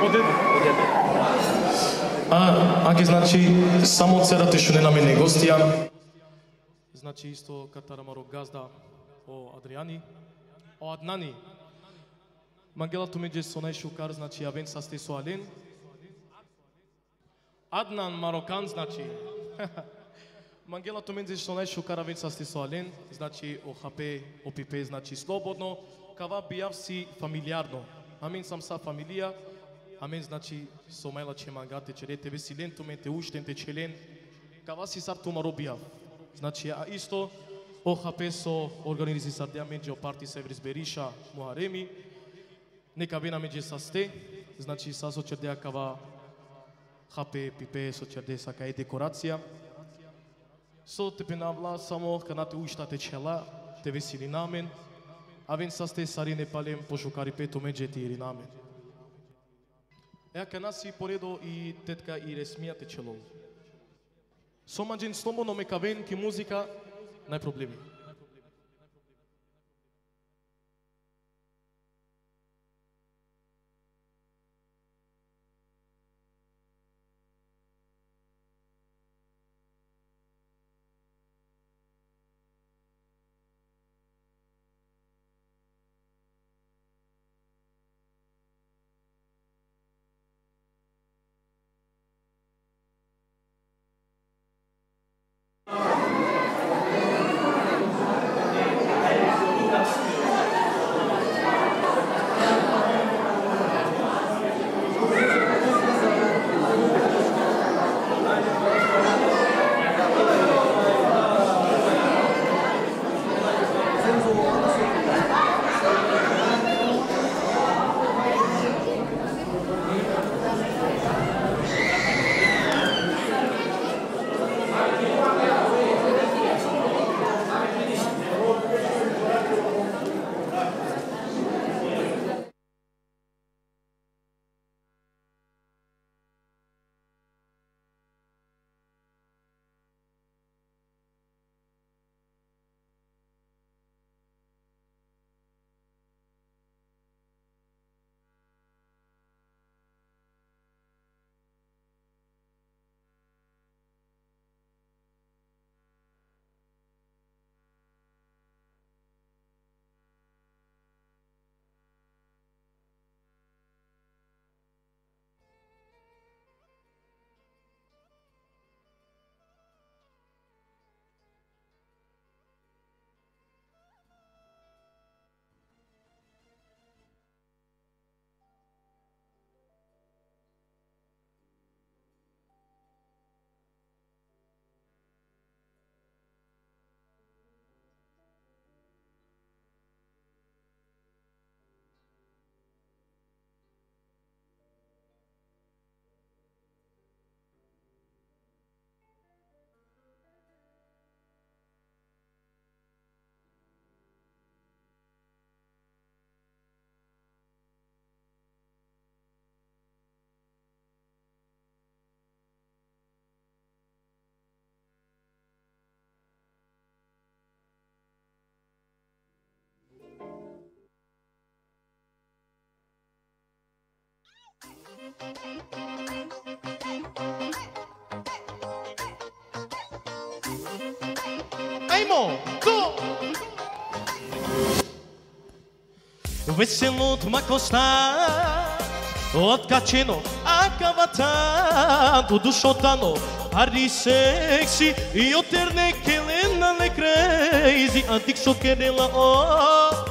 Speaker 8: Од еден. А, аке значи само церата што не намени гостија. Значи исто Катарамаро Газда о Адриани, о Аднани. Мангелату меѓе со најшукар, значи Авен са сте со Ален. Аднан Марокан, значи. [LAUGHS] Мангелату меѓе со најшукар, Авен са сте со Ален, значи о хапе, о пипе, значи слободно. Кава бијав си фамилиарно. Амин сам са фамилија, Амин, значи, сомела че мангате, че рете веселен, томенте уштен, те челен, кава си сар тумаробија. Значи, а исто, ОХП со организи сардија меѓу парти се вризбериша Муареми, нека бена меѓу са сте, значи са со чердеа кава ХП, ПП, со черде сака е декорација. Со тепена вла само канате уштате чела, те весели намен, а вен са сте сари не палем пошукари пето меѓу ти или намен. Еа ке нас и поредо и тетка и ресмијате челол. Сомаджин слободно мека вен ки музика најпроблеми. Veselo a costa, e akavata, tu que ari seksi, i oterne kelena le crazy, antik šokerela, oh,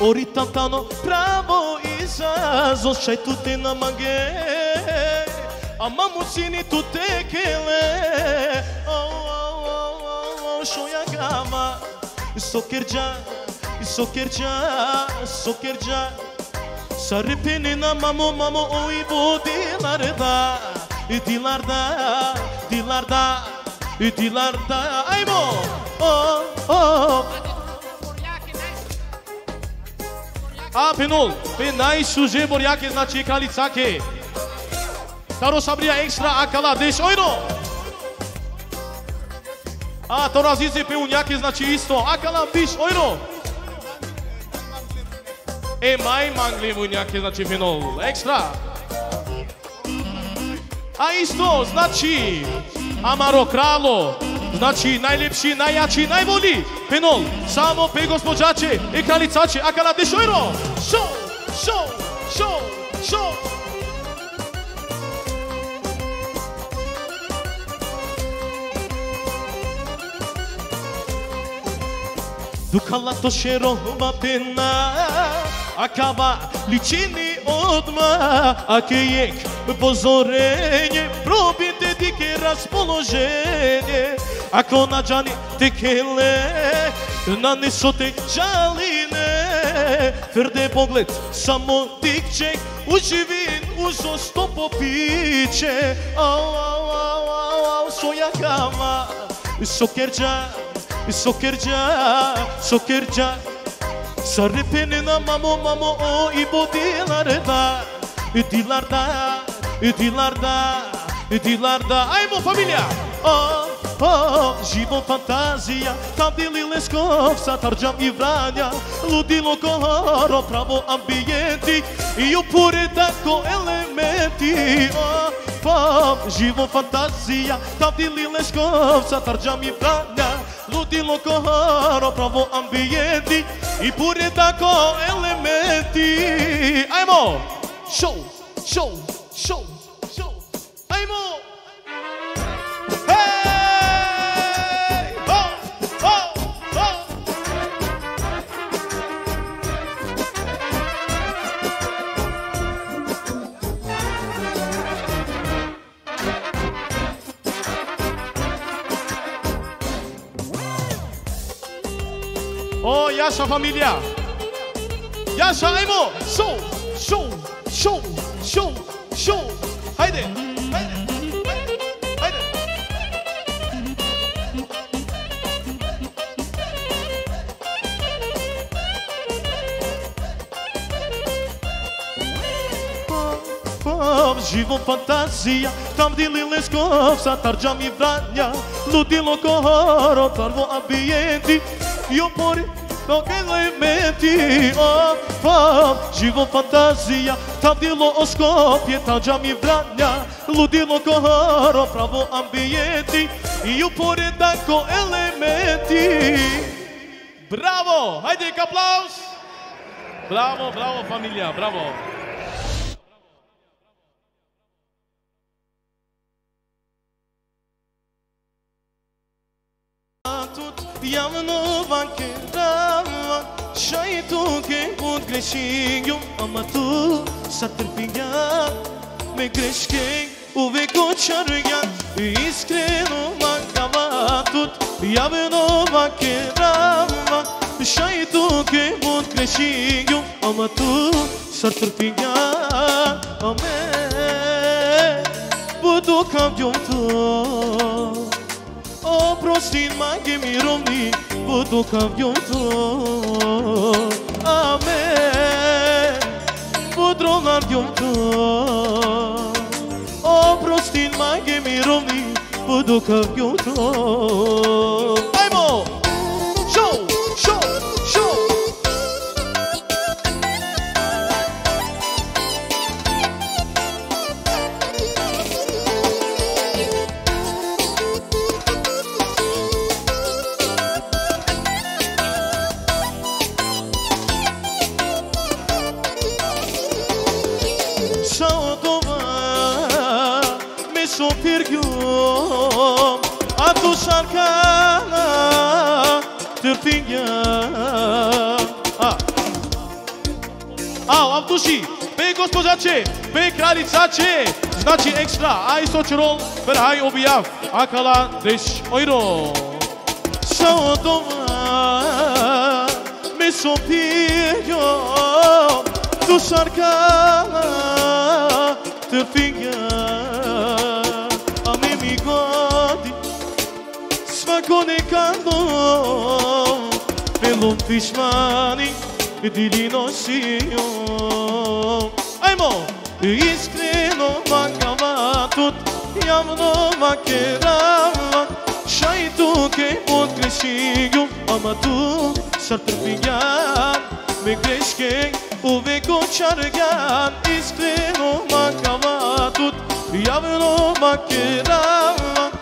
Speaker 8: oritantano, pravo E isa Zoshaj tu te na mange Ama musini tu te kele Oh, oh, oh, oh, oh, shoya gama. Sokerja, sokerja, sokerja Sarı na mamo mamo oy bu dilarda Dilarda, dilarda, dilarda Aymo, oh, oh Апинол, пенај суже борјаке, значи кралицаке. Таро сабрија екстра акала, деш ойно. А, то разизе пеунјаке, значи исто. Акала, биш, ојно. Е, мај мангли вунјаке, значи пенол. Екстра. А исто, значи, Амаро Крало, Значи, најлепши, најјачи, најволи. Пенол, само пе господжаче, е кралицаче, акала дешојро. Шо, шо, шо, шо. Дукала то шерома пена, акава личини одма, аке јек позорење, пробите дике расположење, Ako na džani tekele Na nesote žaline Tvrde pogled samo dikček Uživin uzo stopo piće Au, au, au, au, au, soja kama Sokerđa, sokerđa, sokerđa Sarı penina mamo mamo o ibo dilarda Dilarda, dilarda, dilarda Ajmo familija! Oh, oh, život fantazija Tam dili Leskovca, Tarđam i Vranja Ludilo koro, pravo ambijenti I uporedak ko elementi oh, oh, život fantazija Tam dili Leskovca, Tarđam i Vranja Ludilo koro, pravo ambijenti I poredak ko elementi Ajmo! Show, show, show, show Ajmo! abraça família. Ya saímos. Show, show, show, show, show. Haydi. Haydi. Живо фантазија, там ди лилесков са тарджа ми врања Луди локоро, тарво амбиенти, јо пори non che le menti o vam Živo fantazija, tavdilo o skopje, tađa mi vranja Ludilo ko haro, pravo ambijenti I uporedan ko elementi Bravo! Hajde, aplauz! Bravo, bravo, familija, bravo! Tut javno vanke rama Shaitu ke pod greșinho Ama tu sa trpinha Me greșke Uve ko charga Iskreno mankava Tut. Javno vanke rama Shaitu ke pod greșinho Ama tu sa trpinha Amen. Budu kam prostine magje mi rovni Budu kao gjomto Ame Budronar gjomto O prostine magje mi rovni Budu kao gjomto kala tırtınya Au, ah. ah, am tu și pe gospođa će, pe kraljica će Znači ekstra, aj sočrol, verhaj objav Akala deš ojro Sao doma me som conectando pelo Fishmani Dilinocino Ajmo! Iskreno vakavatut javno vakeravat Šaj tukaj podgrešio, ama tu sad trpijan Me greške uvek očargan Iskreno vakavatut javno vakeravat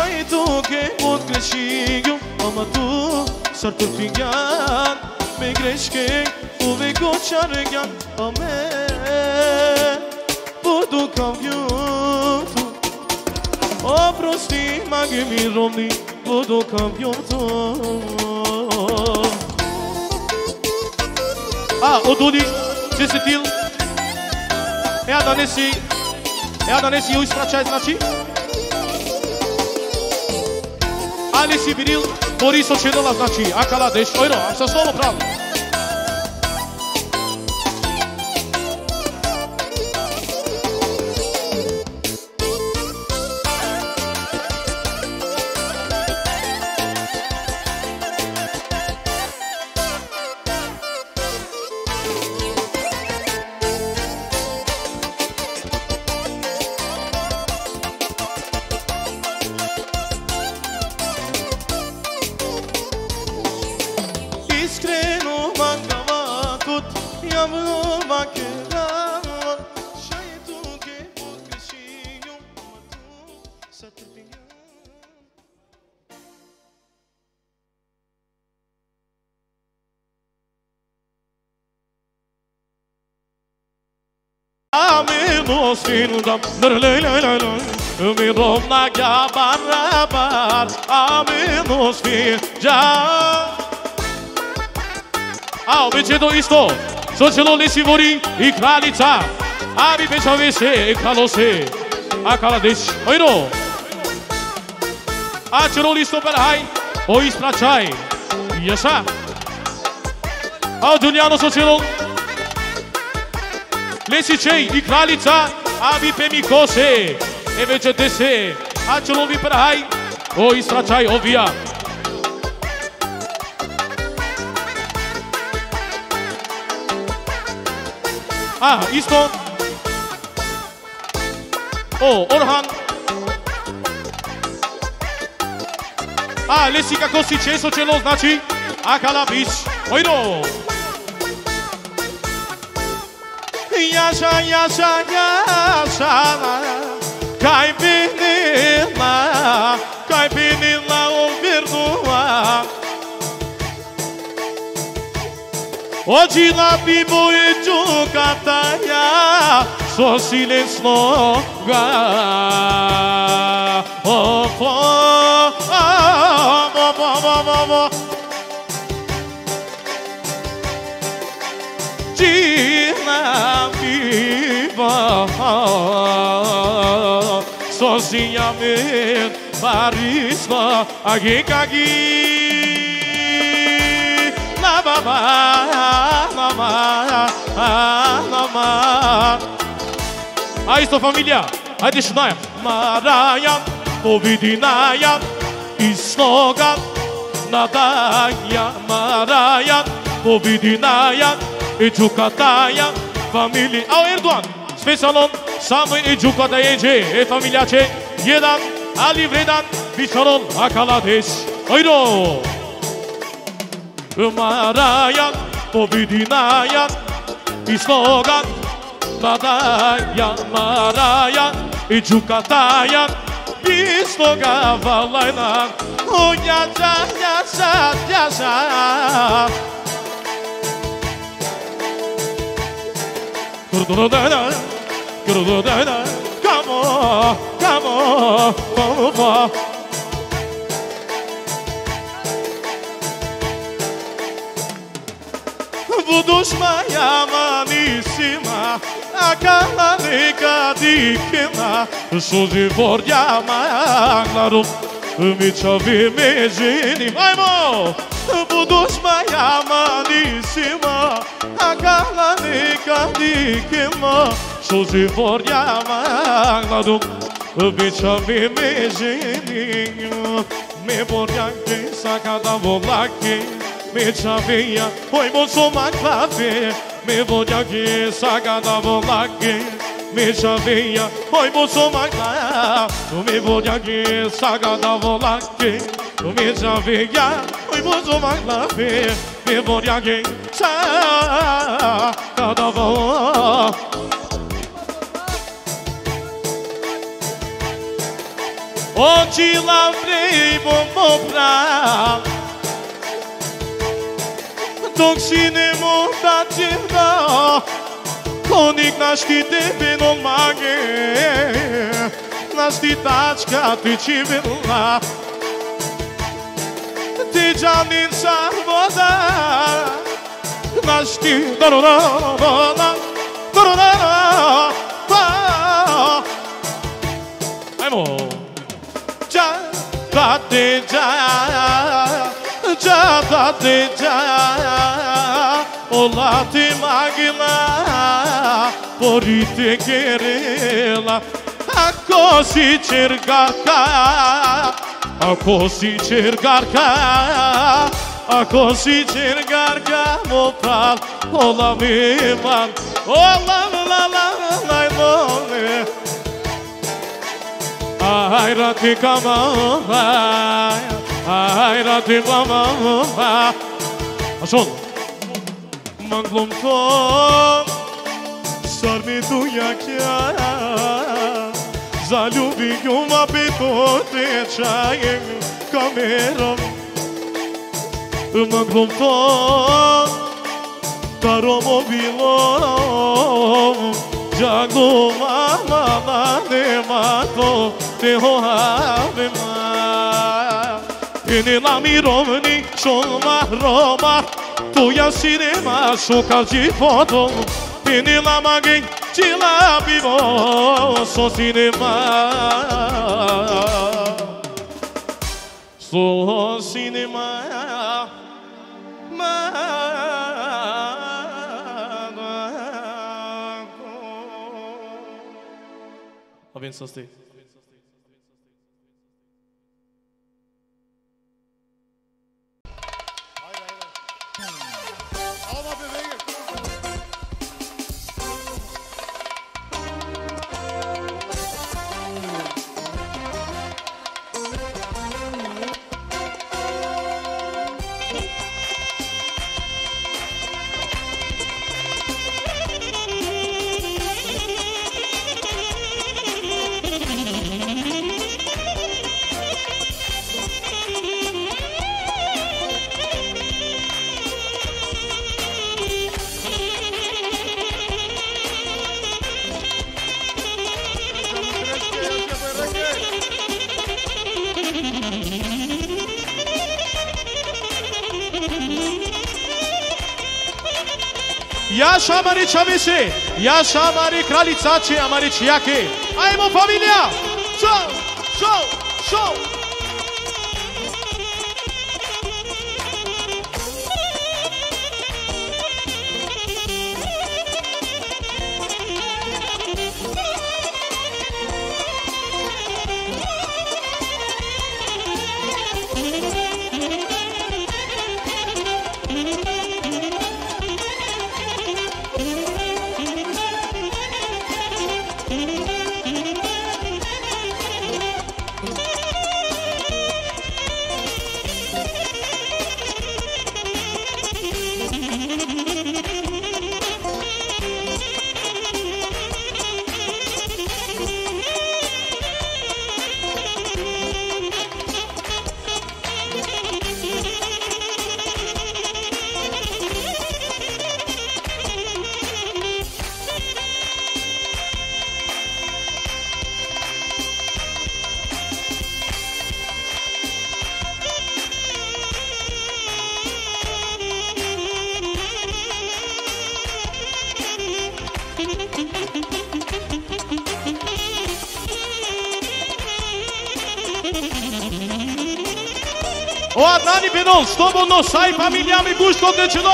Speaker 8: Твои дуги от грешију Ама ту сар турфијан Ме грешке увек очарјан Аме Буду кав јуту Опрости маги ми ромни Буду кав јуту А, од Дуди, се сетил? Ја да не си, ја да не си ја испрачај, значи? Али си бирил Борисо Чедола, значи, акала деш, ојро, а со слово право. Amidosindam, drlelelelel, umidom na gabarabar, amidosfin, já. Ao pedido estou. Сочло не си вори и кралица, аби бечаве се, крало се, а каладеш, ойно. А чароли сто белхай, о испрачај, јаса. А Джулијано Сочло, Леси чеј и кралица, аби пеми косе, е вече десе, а чароли перхај, о испрачај овија. 아 이스톤. 오 오르한. a Lesika Kosić, Eso Čelo znači Akala Bić, ojdo! Jaša, jaša, jaša, kaj cai nila, kaj bi ou uvirnula, Onde lá vivo e tu cataria Só se lhes longa Oh, oh, oh, oh, oh, oh, oh De lá vivo Sozinha me parisco Aqui, aqui, aqui Aí, sua família, aí deixa nós. Maranha, Ovidinaya, Isloga, Nadaya, Maranha, Ovidinaya, Ejucataya, família. Ao Erdogan, specialon, Samui Ejucataya, e família, e vredan, Alivredan, Bisharon, Akaladesh. Deci, Oiro! Το Maraia, ο Βινινάια, η Στογάν, η Μαραία, η Τζουκάντα, η Στογάντα, η Τζουκάντα, η Τζουκάντα, η Τζουκάντα, η Τζουκάντα, η Τζουκάντα, η Τζουκάντα, η Τζουκάντα, η Τζουκάντα, η Τζουκάντα, η Τζουκάντα, η Τζουκάντα, η Τζουκάντα, η Τζουκάντα, η Τζουκάντα, η Τζουκάντα, η Τζουκάντα, η Τζουκάντα, η Τζουκάντα, η Τζουκάντα, Του δούς μα για μανισιμά, ακαλέγατι κεμά. Σου διβοριά μα γλαρού, μη τσαβίμες είναι μαύρο. Του δούς μα για μανισιμά, ακαλέγατι κεμά. Σου διβοριά μα γλαρού, μη τσαβίμες είναι μιμοριά και σακαταβολάκη. me chaveia, foi moço macave, me vou de aqui, sagada vou lá quem. me veia, foi moço macave, tu me vou de aqui, sagada vou lá quem. tu veia, chaveia, foi moço macave, me vou de aqui, sagada vou Onde lavrei bom comprar? τοξίνεμο τα τσιρδά Konik naš ti tebe non mage Naš ti tačka ti čivila Ti džanin san voda Naš ti dororora Dororora Ajmo Dža, da ti dža date già Ola te magila porite querela Ako si cercarca Ako si cercarca Ako si cercarca mo pral Ola mi man Ola la la la la Ai rati kama Ai hayratı babama Son Manglum tom Sarmi duyakya Zalubi yuma bitote çayın kameram Manglum tom Taromo bilom Jago mama mane mato Te ho havema Inilami romni shoma roma Tu yasirema shokaji foto Inilama gen tilabi bo So cinema. Sou cinema. Ma I've been so Nasza amary czawysy, jasza amary kralicacie, amary cijakie. Ajmo familia! Show! Show! Show! O Adnan Binons, tomu não sai familia mi gusto de чином.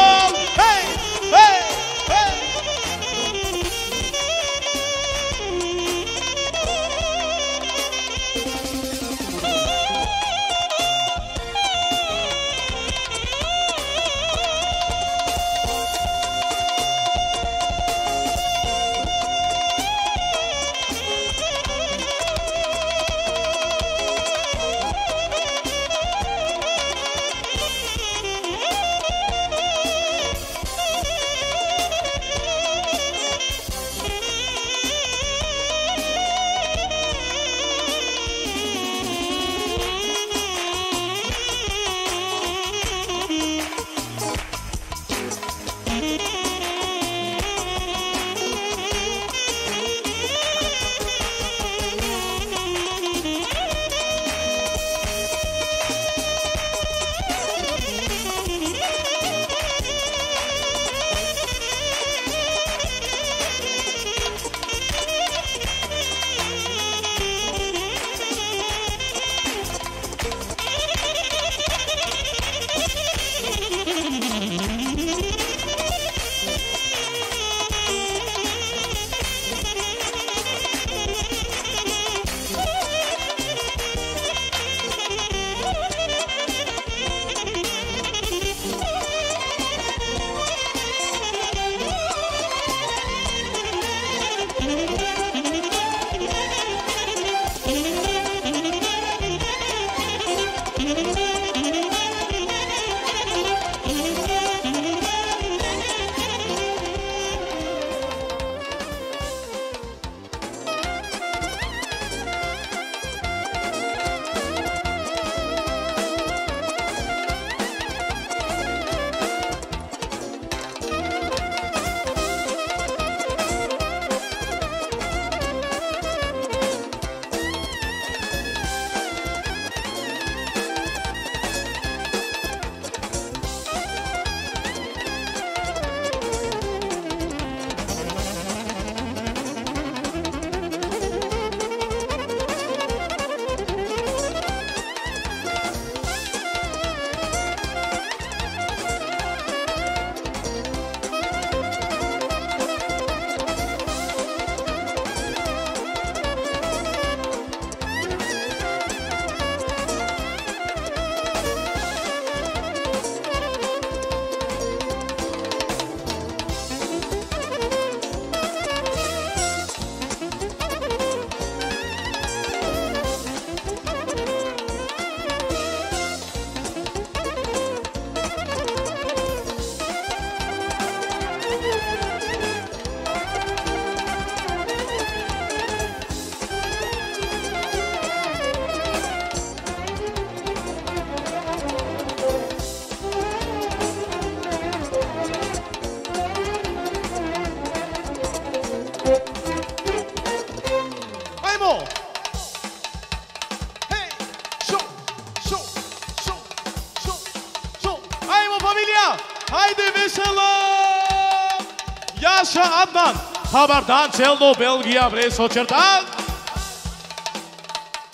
Speaker 8: Labāk, Dāncelno, Belgijā, Brēsočertā.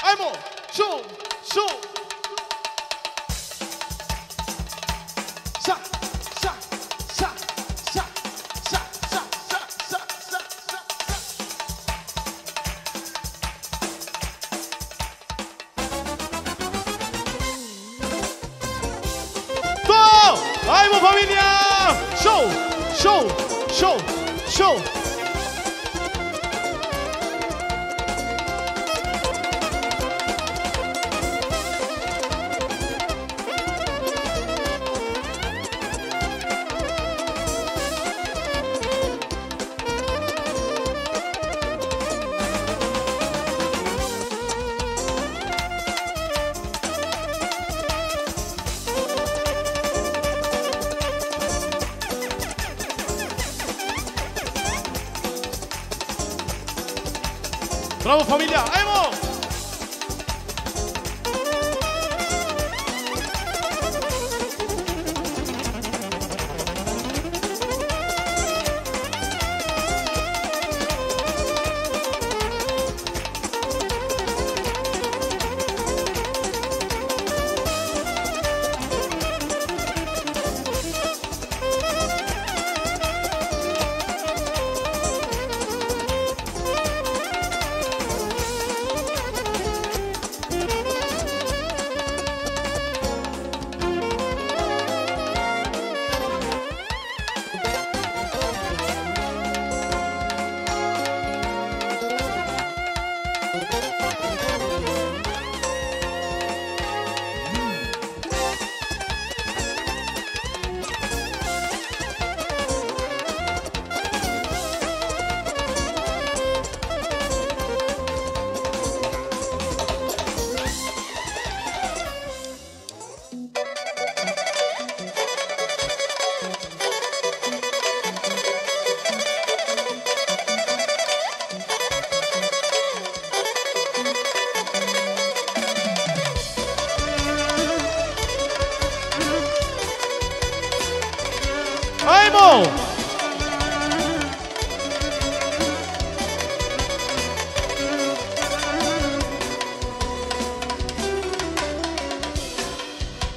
Speaker 8: Aimo. Aimo! Show, show, show, show!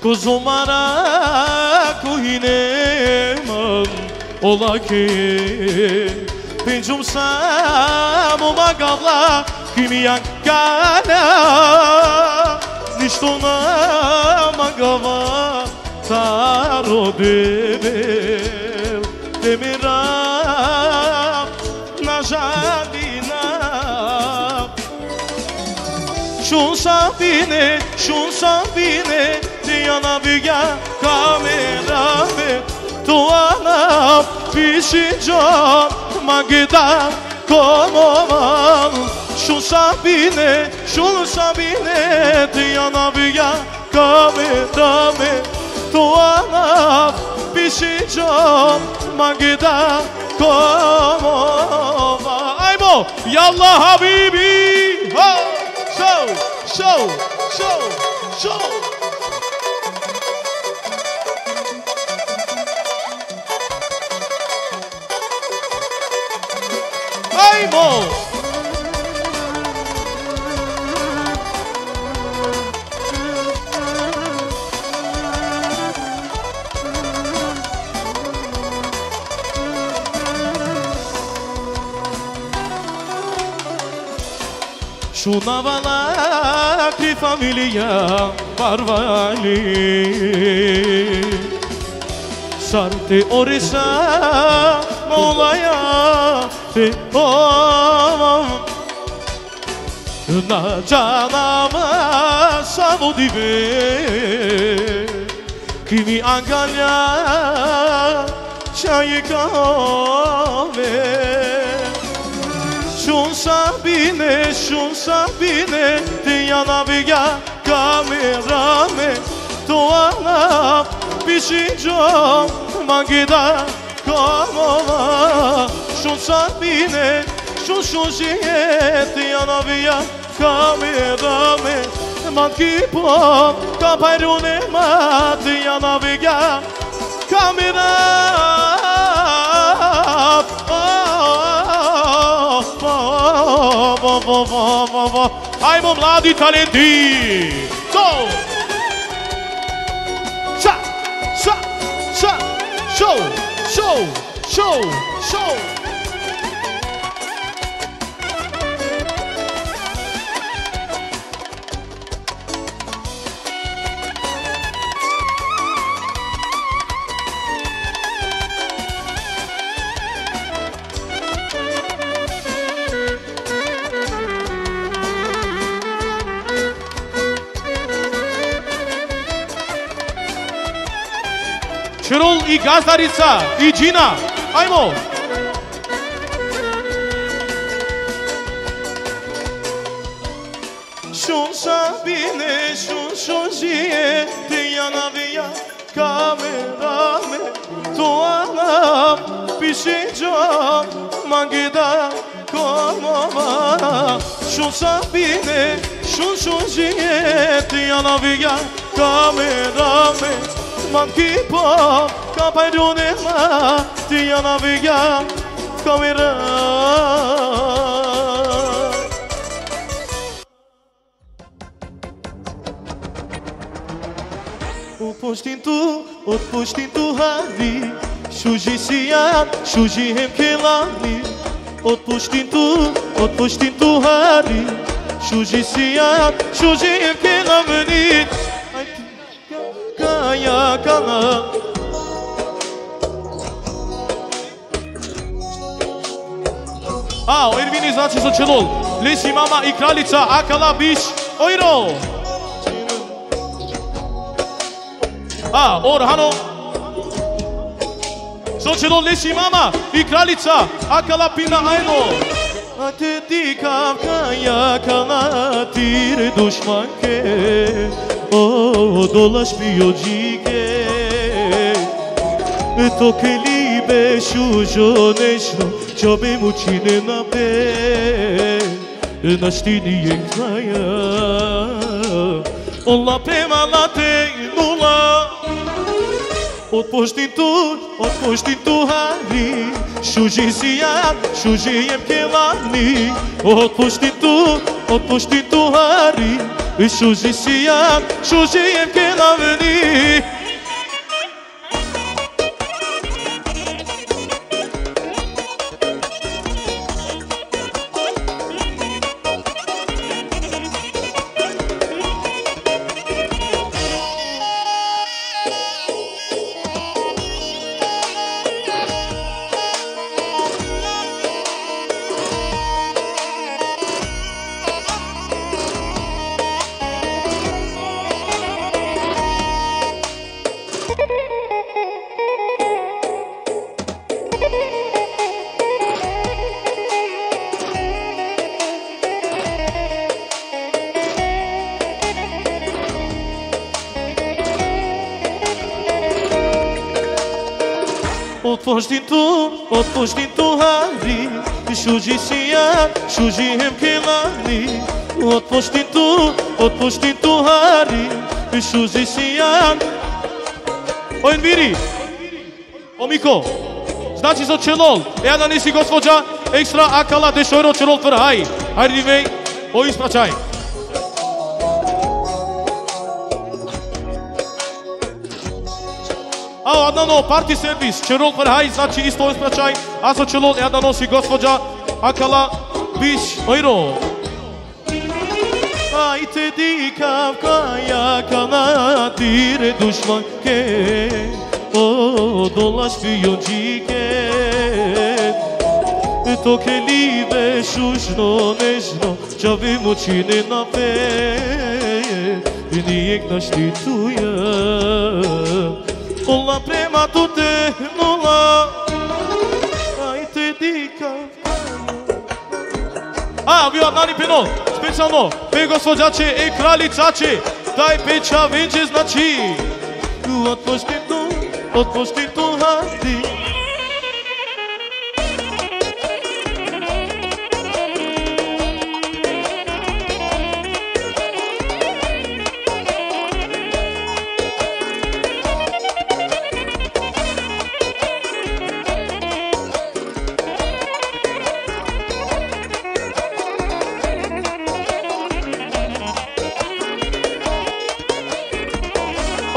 Speaker 8: Kuzumara kuhinemam ola ki Pinjum sa mo magavla kimiyan kana Nisto na magava taro debel Demira na jadina Shun sabine, shun sabine Diana viga kamera me Tuana pishinja magida como mal Shun sabine, shun sabine Diana viga kamera me Tuana pishinja magida como mal Aymo, yallah habibi. Ha! Show, show, show, Şunavala ki familia parvali Sarte orisa molaya te ovam. Na canama savudive Kimi angalya çayı kahve Shun sabine, shun sabine Diana viga kamerame. Toana pishinjo Magida kamova Shun sabine, shun shun shie Diana viga kamerame. Mankipo kapairune ma Diana viga kamera vamos, vamos, vamos, vamos. Hai, vamos lá. Go! Show, show, show, show. Широл и Газарица, и Джина. Аймо! Шон шабине, шон шожие, ты я навия, камераме, то алам, пиши джам, мангида, комама. Шон шабине, шон шожие, ты я навия, камераме, O postinho dunema Tia naviga Kamira Upustintu, utpustintu havi O shujihem kelani Utpustintu, utpustintu havi Shujisia, shujihem kelani kana. A, o Ervini znači sa čelol. Lisi mama i kraljica Akala Biš Ojro. A, Orhano. Sočelo lesi mama i kraljica Akala Pina Ajno. A te ti kavkaya kana tire dušmanke O dolaşmıyor cige تو کلیب شوجو نشو چابه موچینه نبه نشتینی یک نایا Ola pema late nula Отпушти тур, отпушти тухани Шужи сијат, шужи јем келани Отпушти тур, отпушти тухани Ищу здесь я, чужие пела в них. Constitut, otpoștintuhari Shuji siya, shuji hemkelani Otpoștintu, otpoștintuhari Shuji siya Oin miri. Omiko Znači za čelol. Ea da nisi gospođa. Ekstra akala dešojro čelol tvr Hai, hai rivej Oi ispraćaj A одна но парти сервис, черол фархај, значи исто испраќај, а со черол една носи госpođa Акала Биш Ойро. Ajte dikav kaja kana dire dušmanke O dolaš pionđike To ke libe šužno nežno Čavi moćine na pe Nijeg naštituja Ola prema tu мато технула Ајте дика А, ви однани пено, специјално Ве господјаче е кралицаче дај печа веќе значи Отпушти ту, отпушти ту, хати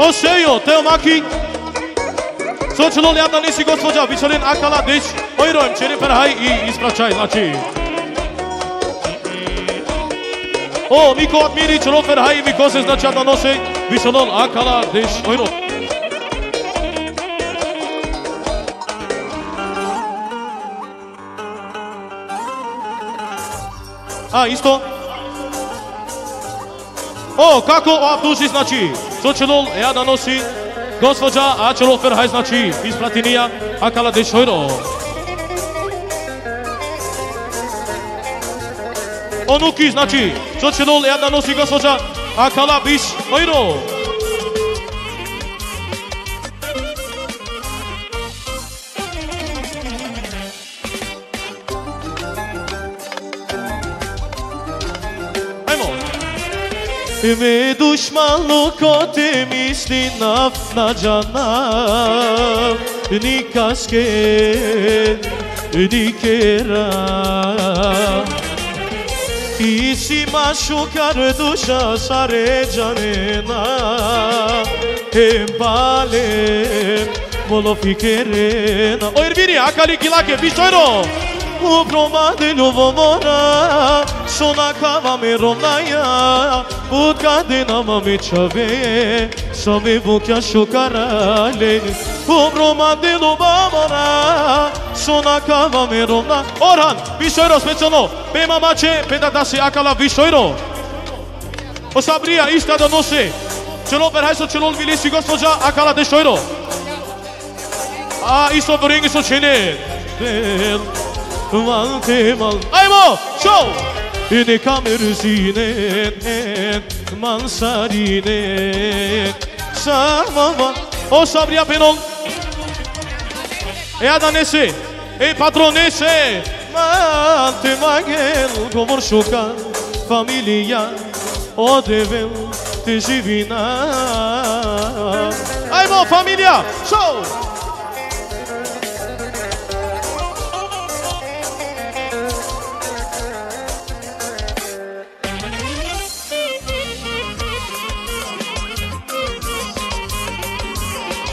Speaker 8: Тошејо, Тео Маки. Сочело лјадна лиси господја, Вичалин Акала Дич, Ойроем Черепархај и испрачај, значи. О, Мико Адмирич, Роферхај и Микосе, значи Адна Ношеј, Вичалин Акала Дич, Ойроем. А, исто? О, како Абдуши значи? Sočelol, ja da nosi gospođa, a čelo Ferhaj znači iz Platinija, Akala de Šojro. Onuki znači, Sočelol, ja da nosi gospođa, Akala Biš Šojro. Ve dushmanlık o temizli naf na canam Ni kasken ni keram Isi maşukar duşa sare canena Empalem molo fikerena Oir biri akali gilake bichoiro O proma de novo morar kava me ronaja Ut kadena mame čave Same vukja šukarale U promade ljubomora Sona kava me rona Orhan, bišojro specijalno Pema mače, peda da se akala bišojro O sabrija, ista da nose Čelo verhajso čelo vilisi gospođa Akala dešojro A isto bringi so čine Del Vante mal Ajmo, show Ne kamer zinen Mansarinen Sarmama O sabrija penon E ada nese E patron nese Mante magel Govor šuka Familija Odevel Te živina Ajmo Ajmo familia! Show!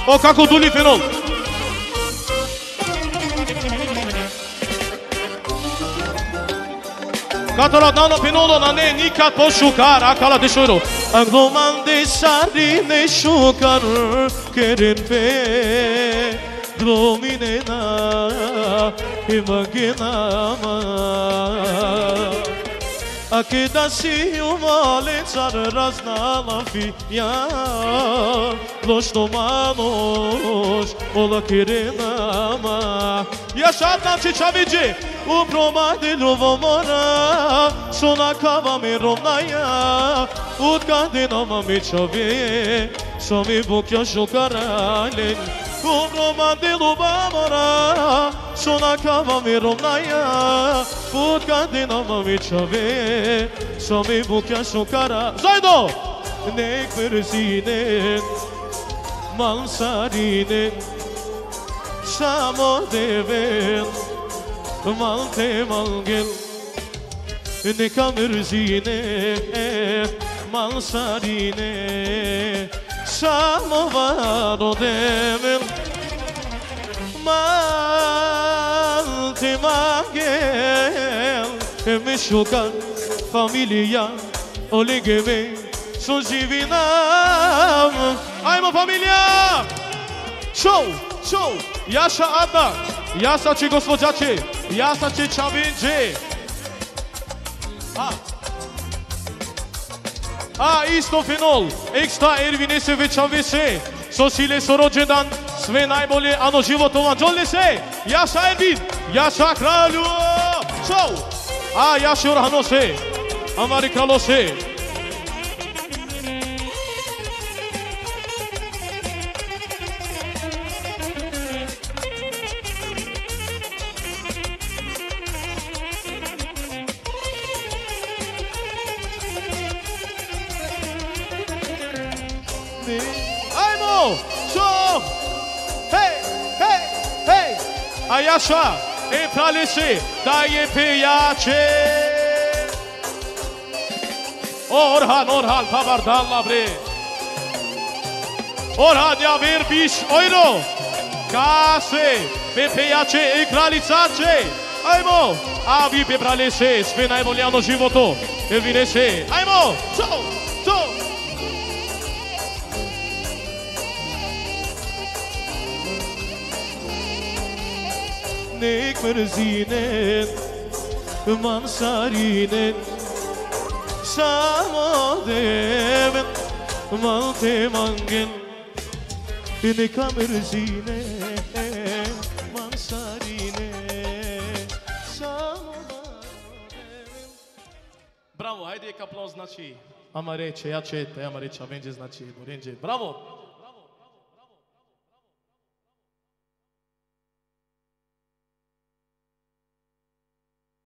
Speaker 8: O kako dulji fenol. Katara dano pinono na ne nikad pošukar, a kala dešuru. A gloman dešari ne šukar, kerin fe. Glomine na imagina man. Akida si umale car razna lafia Loš to maloš ola kirenama Yaşat nam çiçavici u promadilu mora. Sona kava mi rovnaja Ut dinama mi čovi So mi bukja šukaralen U promadilu mora Sona kava mi rovnaja Ut dinama mi čovi So mi bukja šukara Zajdo! Nek mrzinen Malsarinen Samo deven Mal te mal gel. Ne kamır zine Mal sarine. Samo samovaru devil. Maltima gel Mišukan familia, Oligeme Suživina Ajmo familia, Show, show! Yasha Adna yasha će yasha Jasa Ah. a istofinol eksta ervinese vechavese sosile sorojedan sve najbolje ano životovan žole se jaša ervin jaša kralju šou a jaša orhanose amari kralose A Jasza, e pralisy, daje pijacie! Orhan, Orhan, kabardalla bre! Orhan, ja ver biš euro! Kase, pe pijacie i kralicacie! Ajmo! A vi pe pralisy, sve najbolje ano životo! Elvinese, ajmo! Show! Nek mrzinen Mansarinen Samo deven Malte mangen Neka mrzine Mansarine. Samo deven Bravo, hajde ek aplauz znači Ama reče, ja čete, ama reče, a będzie znači, Borenđe. Bravo!